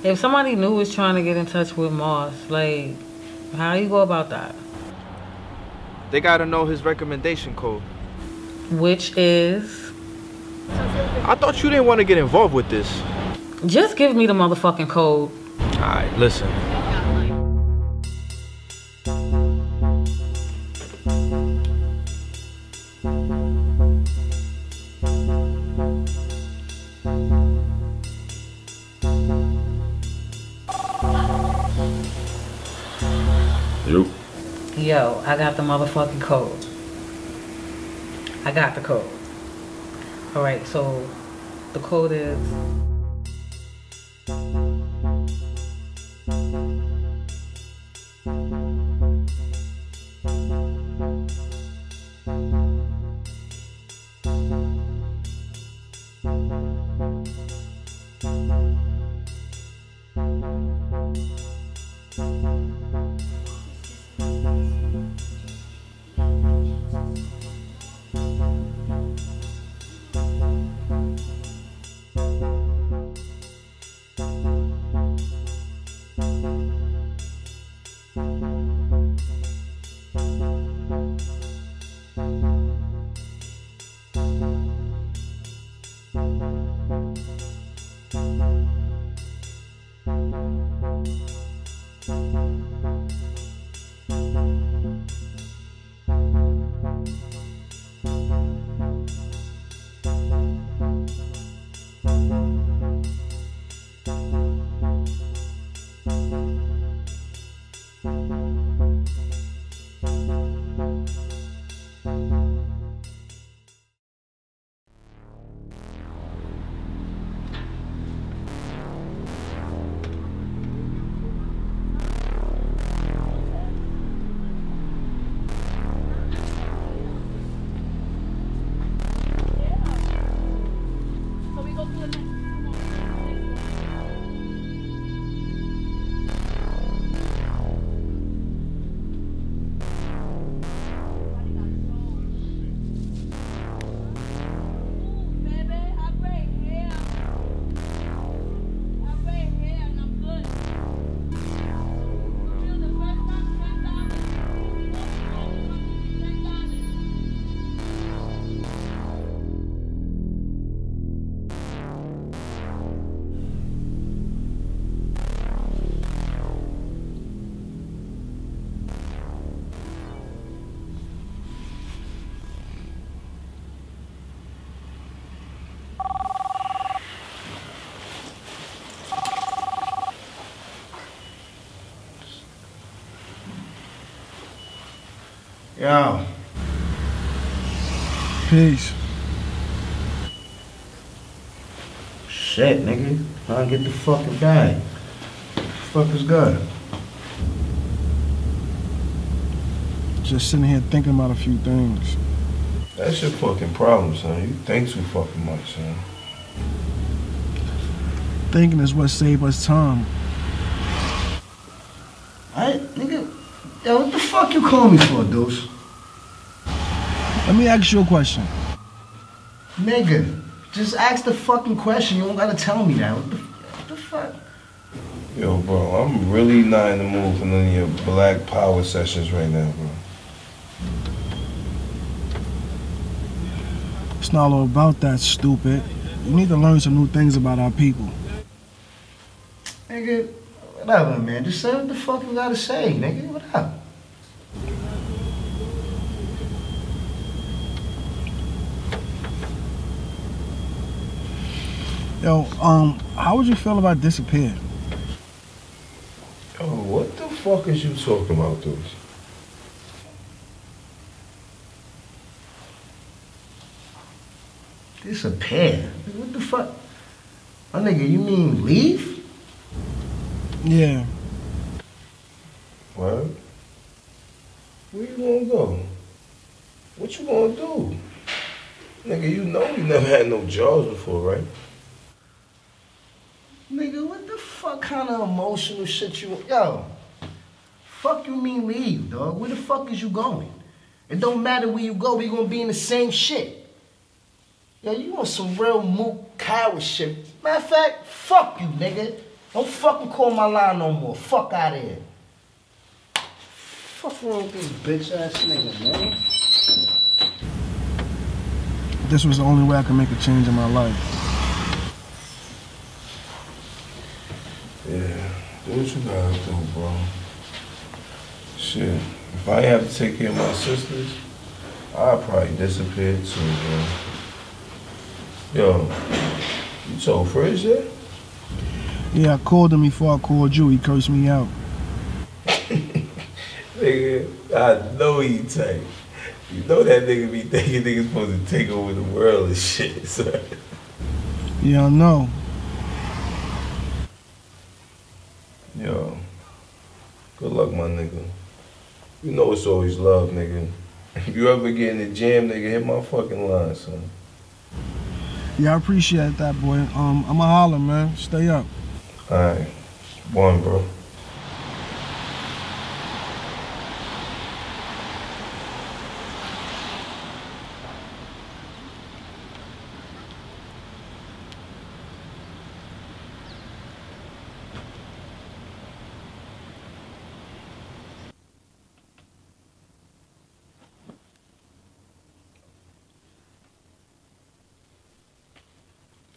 If somebody new is trying to get in touch with Moss, like, how you go about that? They gotta know his recommendation code. Which is? I thought you didn't want to get involved with this. Just give me the motherfucking code. Alright, listen. I got the motherfucking code. I got the code. Alright, so the code is. Yo. Peace. Shit, nigga. I'll get the fucking bag. Fuck is good. Just sitting here thinking about a few things. That's your fucking problem, son. You think too fucking much, son. Thinking is what saved us time. I, nigga, yo, what the fuck you call me for, Deuce? Let me ask you a question. Nigga, just ask the fucking question. You don't gotta tell me that. What the, what the fuck? Yo, bro, I'm really not in the mood for none of your black power sessions right now, bro. It's not all about that, stupid. You need to learn some new things about our people. Nigga, whatever, man. Just say what the fuck you gotta say, nigga. What up? Yo, um, how would you feel about disappearing? Yo, what the fuck is you talking about, dude? Disappear? What the fuck? My nigga, you mean leave? Yeah. What? Where you gonna go? What you gonna do? Nigga, you know you never had no jobs before, right? Nigga, what the fuck kind of emotional shit you Yo, fuck you mean leave, dog? Where the fuck is you going? It don't matter where you go, we gonna be in the same shit. Yo, you on some real mook coward shit. Matter of fact, fuck you, nigga. Don't fucking call my line no more. Fuck out of here. Fuck wrong with this bitch ass nigga, man? This was the only way I could make a change in my life. Yeah, do what you gotta do, bro. Shit, if I have to take care of my sisters, I'll probably disappear too, bro. Yo, you told Frizz yet? Yeah, I called him before I called you. He cursed me out. Nigga, I know he tight. You know that nigga be thinking niggas supposed to take over the world and shit, son. Yeah, I know. Yo, good luck, my nigga. You know it's always love, nigga. If you ever get in the jam, nigga, hit my fucking line, son. Yeah, I appreciate that, boy. Um, I'ma holler, man. Stay up. Alright, one, bro.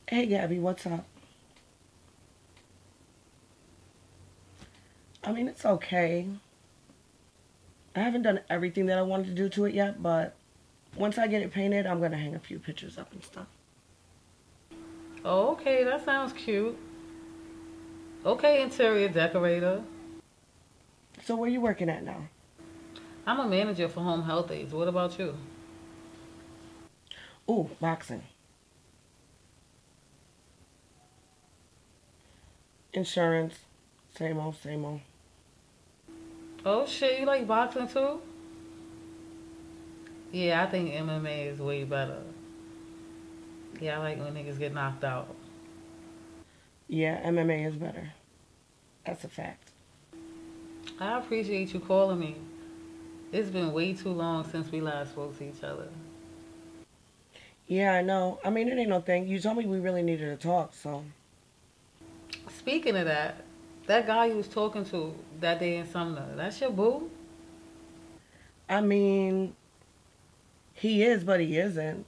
Hey, Gabby, what's up? I mean, it's okay. I haven't done everything that I wanted to do to it yet, but once I get it painted, I'm going to hang a few pictures up and stuff. Okay, that sounds cute. Okay, interior decorator. So where you working at now? I'm a manager for home health aides. What about you? Ooh, boxing. Insurance. Same old, same old. Oh shit, you like boxing too? Yeah, I think MMA is way better. Yeah, I like when niggas get knocked out. Yeah, MMA is better. That's a fact. I appreciate you calling me. It's been way too long since we last spoke to each other. Yeah, I know. I mean, it ain't no thing. You told me we really needed to talk, so. Speaking of that, that guy you was talking to that day in Sumner, that's your boo? I mean, he is, but he isn't.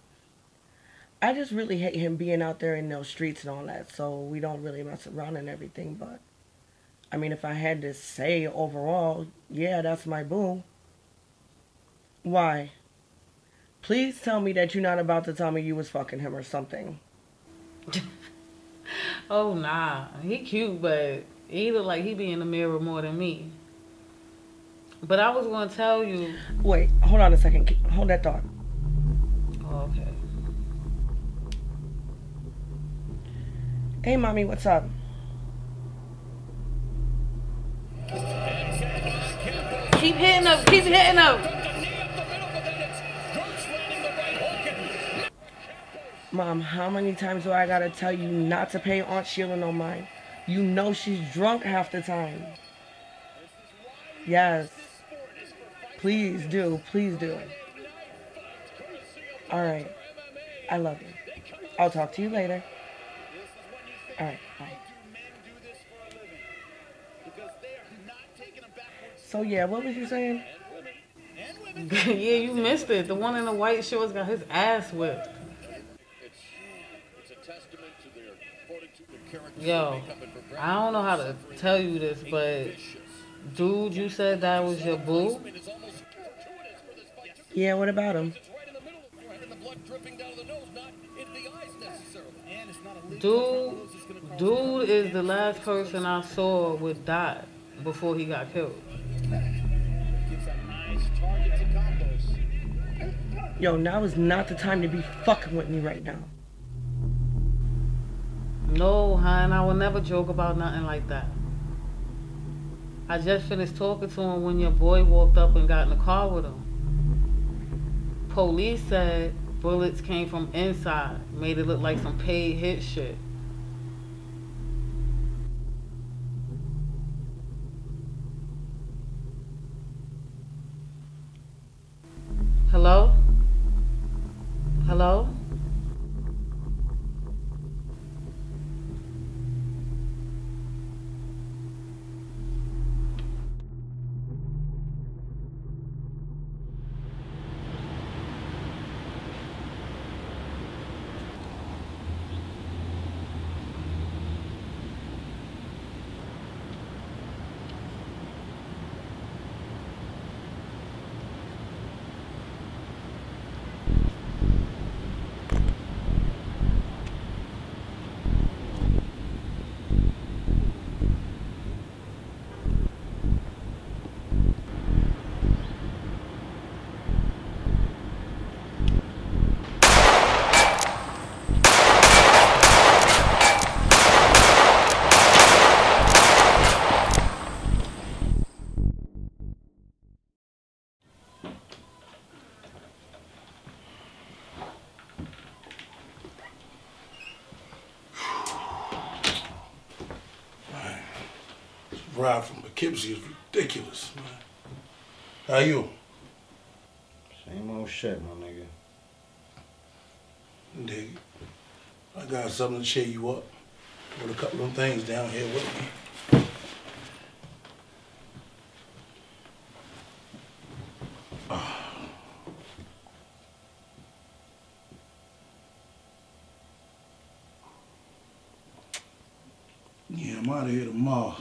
I just really hate him being out there in those streets and all that, so we don't really mess around and everything, but I mean, if I had to say overall, yeah, that's my boo. Why? Please tell me that you're not about to tell me you was fucking him or something. Oh nah, he cute, but he look like he be in the mirror more than me. But I was gonna tell you. Wait, hold on a second. Hold that thought. Oh, okay. Hey, mommy, what's up? Keep hitting up. Keep hitting up. Mom, how many times do I gotta tell you not to pay Aunt Sheila no mind? You know she's drunk half the time. Yes. Please do. Please do. All right. I love you. I'll talk to you later. All right. Bye. So yeah, what was you saying? yeah, you missed it. The one in the white shorts got his ass whipped. Yo, I don't know how to tell you this, but dude, you said that was your boo. Yeah, what about him? Dude, dude is the last person I saw with Dot before he got killed. Yo, now is not the time to be fucking with me right now. No, hon, I will never joke about nothing like that. I just finished talking to him when your boy walked up and got in the car with him. Police said bullets came from inside, made it look like some paid hit shit. Hello? Hello? Ride from Poughkeepsie is ridiculous, man. How you? Same old shit, my nigga. Dig. I got something to cheer you up. With a couple of things down here with me. Yeah, I'm out of here tomorrow.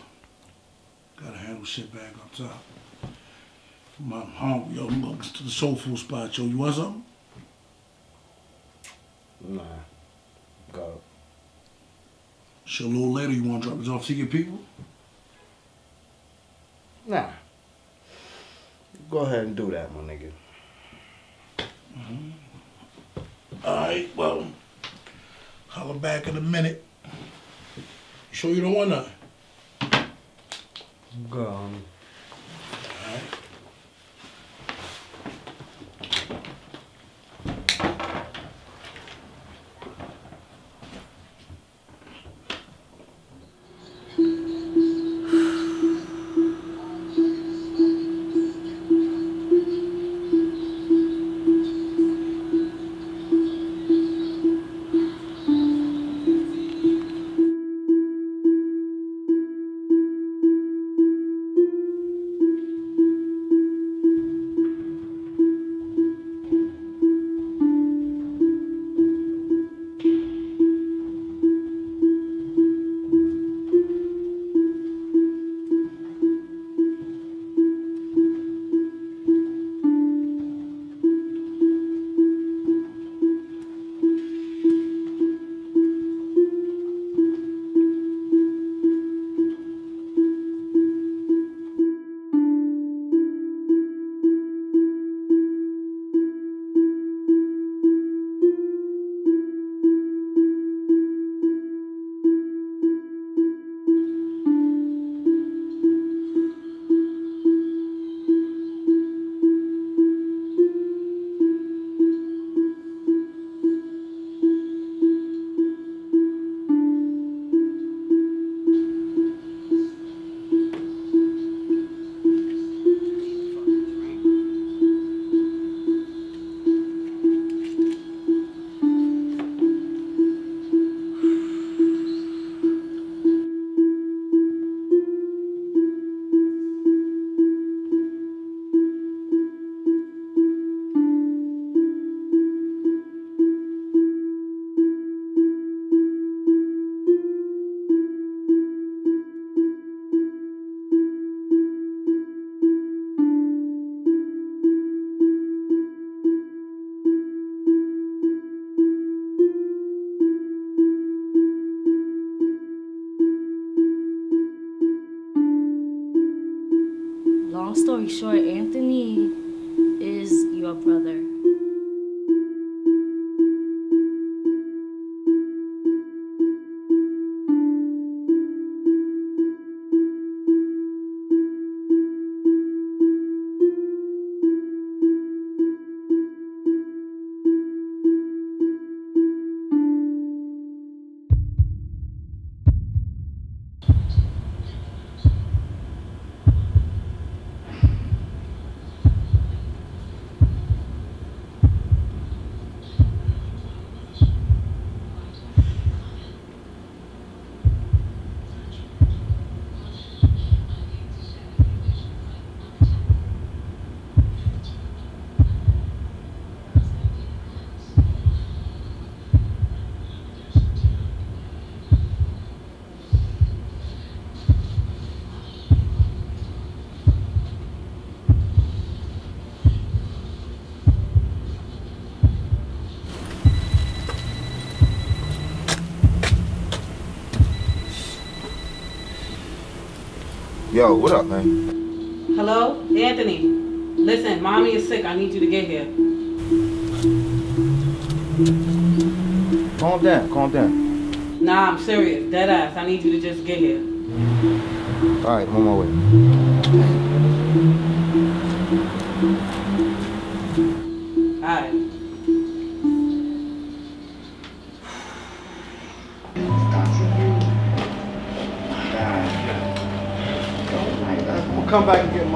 Shit back up top. I'm hungry, yo. I'm going to the soul food spot, yo. You want something? Nah. Go. Sure, a little later you want to drop us off to your people? Nah. Go ahead and do that, my nigga. Mm-hmm. All right, well, holler back in a minute. You sure you don't want nothing? Go, Yo, what up, man? Hello, Anthony. Listen, mommy is sick. I need you to get here. Calm down, calm down. Nah, I'm serious. Dead ass. I need you to just get here. All right, I'm on my way. Come back and get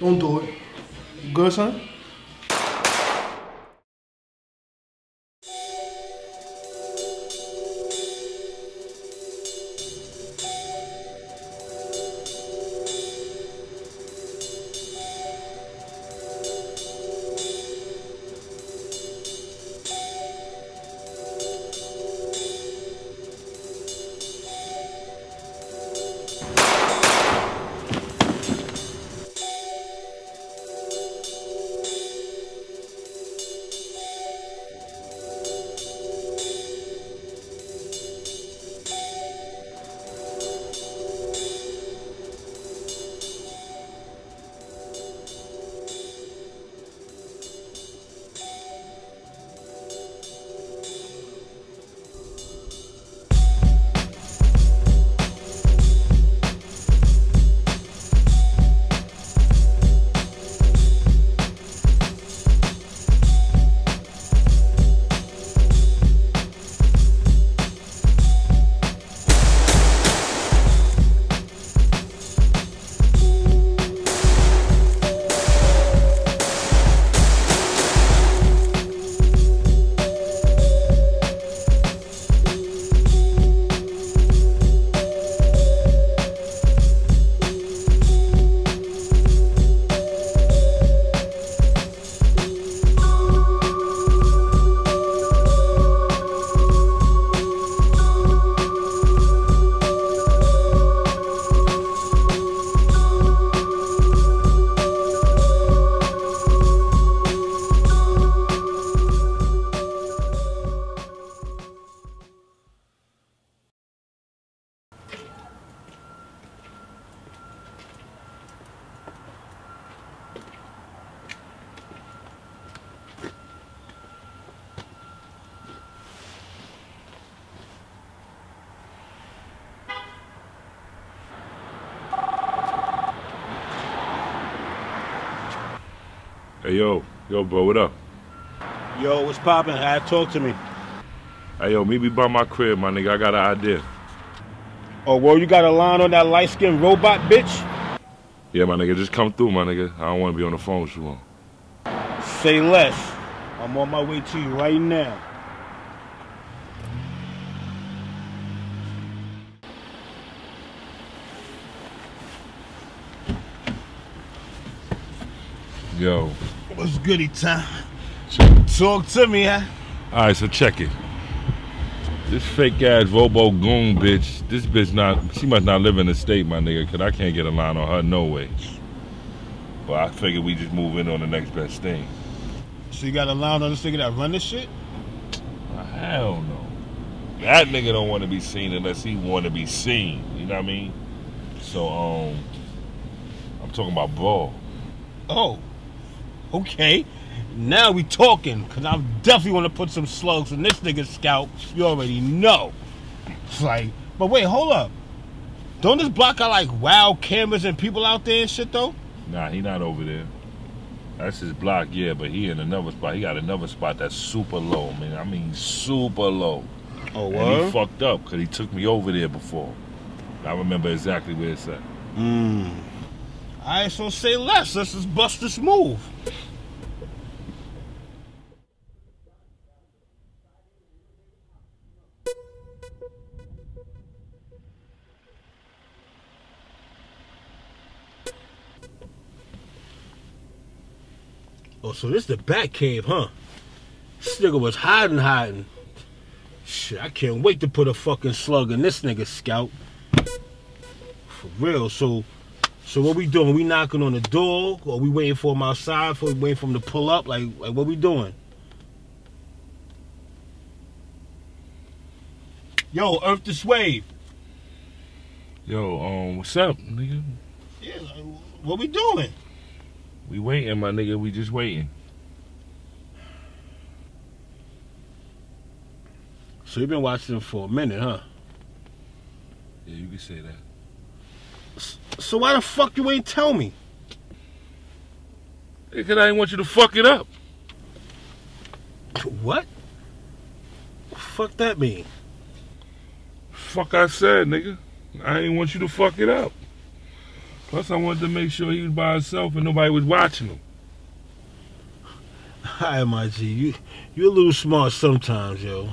Don't do it. You good, son? Yo. Bro, what up? Yo, what's poppin'? Have talk to me. Hey, yo, meet me by my crib, my nigga. I got an idea. Oh, well, you got a line on that light-skinned robot bitch? Yeah, my nigga, just come through, my nigga. I don't want to be on the phone too long. Say less. I'm on my way to you right now. Yo. What's goody time? Talk to me, huh? All right, so check it. This fake ass Robo Goon bitch, this bitch not, she must not live in the state, my nigga, because I can't get a line on her no way. But I figured we just move in on the next best thing. So you got a line on this nigga that run this shit? Hell no. That nigga don't want to be seen unless he want to be seen. You know what I mean? So, um, I'm talking about Ball. Oh, okay. Now we talking, cause I definitely want to put some slugs in this nigga's scalp. You already know. It's like, but wait, hold up. Don't this block got like wild cameras and people out there and shit though? Nah, he not over there. That's his block, yeah, but he in another spot. He got another spot that's super low, man. I mean, super low. Oh, what? And he fucked up because he took me over there before. I remember exactly where it's at. Hmm. Alright, so say less. Let's just bust this move. So this the Bat Cave, huh? This nigga was hiding, hiding. Shit, I can't wait to put a fucking slug in this nigga's scalp. For real. So, so what we doing? We knocking on the door, or we waiting for him outside? For waiting for him to pull up? Like, like what we doing? Yo, Earth this wave. Yo, um, what's up, nigga? Yeah, like, what we doing? We waiting, my nigga. We just waiting. So you've been watching for a minute, huh? Yeah, you can say that. So why the fuck you ain't tell me? Because I didn't want you to fuck it up. What? Fuck that mean? Fuck I said, nigga. I didn't want you to fuck it up. Plus, I wanted to make sure he was by himself and nobody was watching him. Hi, my G. You you a little smart sometimes, yo.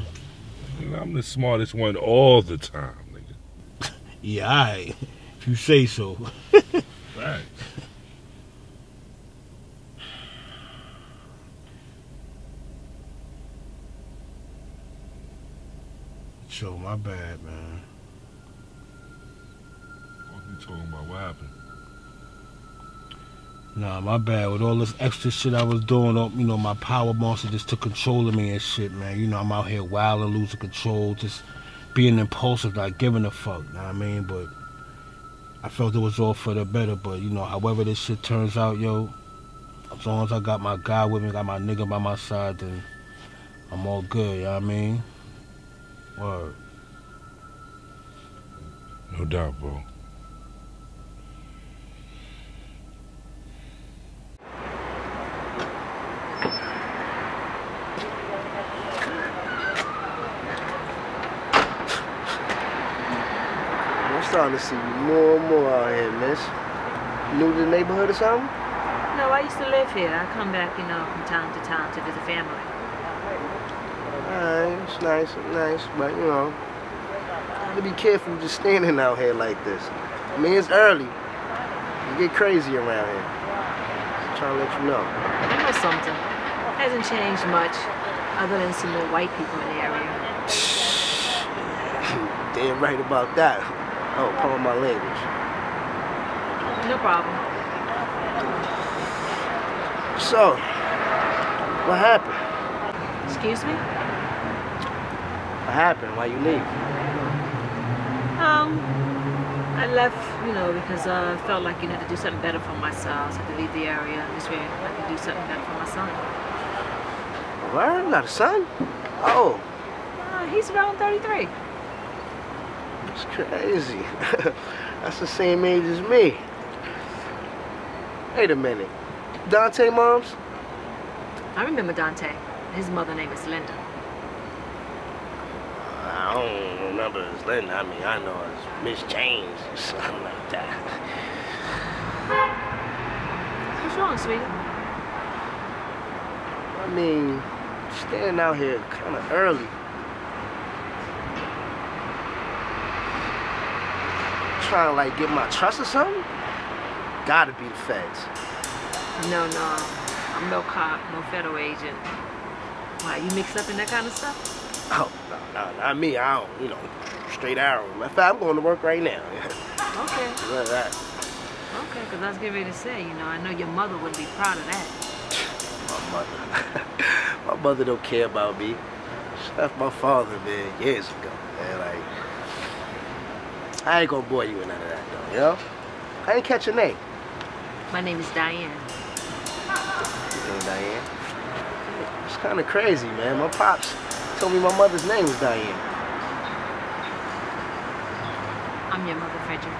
I'm the smartest one all the time, nigga. Yeah, I. If you say so. Right. So my bad, man. What you talking about? What happened? Nah, my bad. With all this extra shit I was doing, you know, my power monster just took control of me and shit, man. You know, I'm out here wild and losing control, just being impulsive, not giving a fuck. You know what I mean? But I felt it was all for the better. But you know, however this shit turns out, yo, as long as I got my guy with me, got my nigga by my side, then I'm all good. You know what I mean? Word. No doubt, bro. I'm starting to see you more and more out here, miss. New to the neighborhood or something? No, I used to live here. I come back, you know, from time to time to visit family. Alright, it's nice, nice, but you know, gotta be careful just standing out here like this. I mean, it's early. You get crazy around here. Just trying to let you know. I know something. Hasn't changed much, other than some more white people in the area. Damn right about that. Oh, pardon my language. No problem. So, what happened? Excuse me? What happened? Why you leave? Um, I left, you know, because uh, I felt like you know to do something better for myself. So I had to leave the area. This way I could do something better for my son. Where? Not got a son? Oh, Uh, he's around 33. It's crazy. That's the same age as me. Wait a minute. Dante moms? I remember Dante. His mother name is Linda. I don't remember his Linda. I mean, I know it's Miss James or something like that. What's wrong, sweetie? I mean, standing out here kind of early. Trying to like get my trust or something? Gotta be the feds. No, no. I'm no cop, no federal agent. Why, you mixed up in that kind of stuff? Oh, no, no, not me. I don't, you know, straight arrow. In fact, I'm going to work right now. Okay. Look at that. Okay, because I was getting ready to say, you know, I know your mother would be proud of that. My mother. my mother don't care about me. She left my father, man, years ago, man. Like, I ain't gonna bore you with none of that, though, you know? I didn't catch your name. My name is Diane. You know, Diane? It's kind of crazy, man. My pops told me my mother's name was Diane. I'm your mother, Frederick.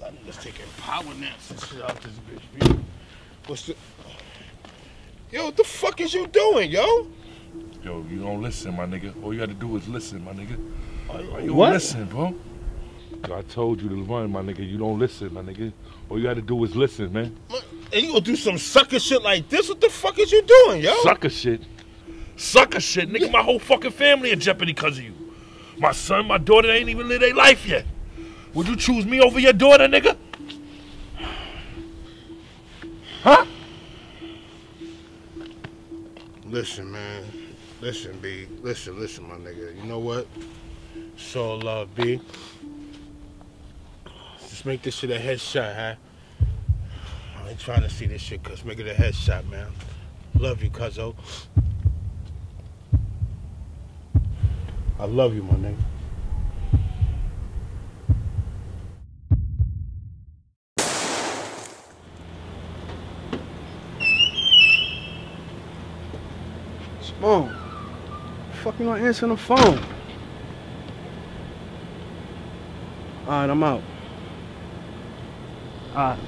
That nigga's taking power naps and shit out this bitch, B. What's the... Yo, what the fuck is you doing, yo? Yo, you don't listen, my nigga. All you gotta do is listen, my nigga. Why you what? listen, bro? I told you to run, my nigga. You don't listen, my nigga. All you gotta do is listen, man. And you gonna do some sucker shit like this? What the fuck is you doing, yo? Sucker shit. Sucker shit, nigga. My whole fucking family in jeopardy because of you. My son, my daughter, they ain't even lived their life yet. Would you choose me over your daughter, nigga? Huh? Listen, man. Listen, B. Listen, listen, my nigga. You know what? All love, B. Just make this shit a headshot, huh? I ain't trying to see this shit, cuz. Make it a headshot, man. Love you, cuzzo. I love you, my nigga. Simone, fuck you not answering the phone? Alright, I'm out. Alright.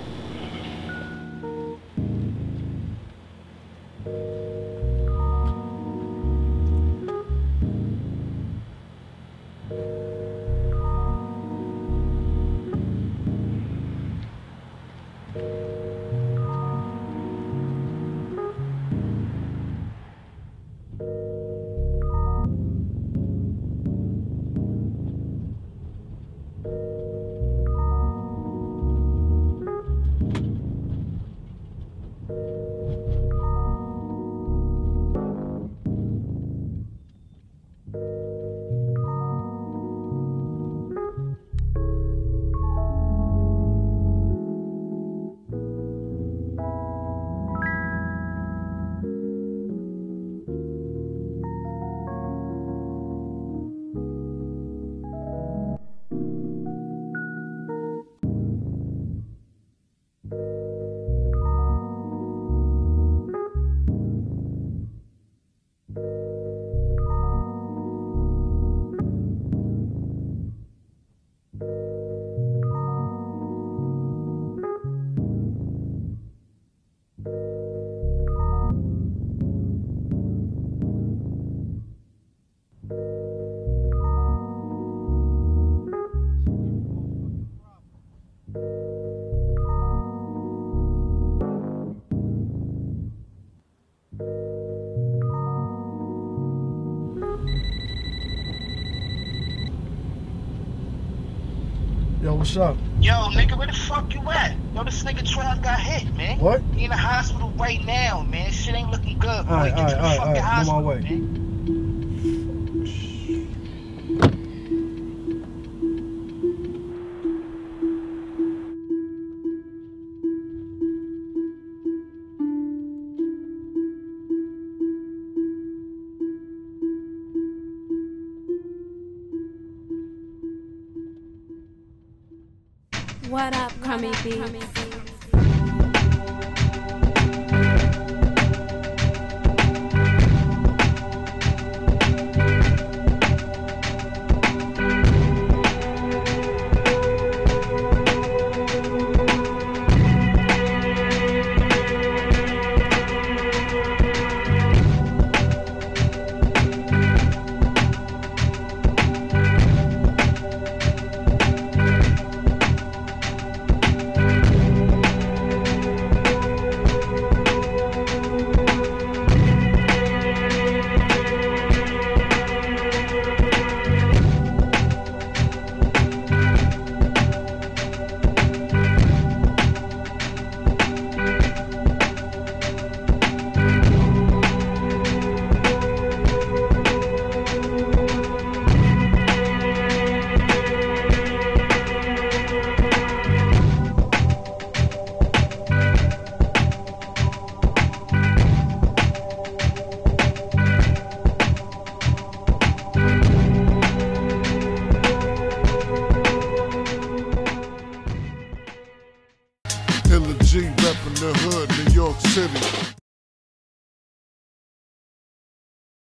What's up? Yo, nigga, where the fuck you at? Yo, this nigga Trav got hit, man. What? He in the hospital right now, man. Shit ain't looking good, Get to alright, the alright, fucking alright. On my way. man.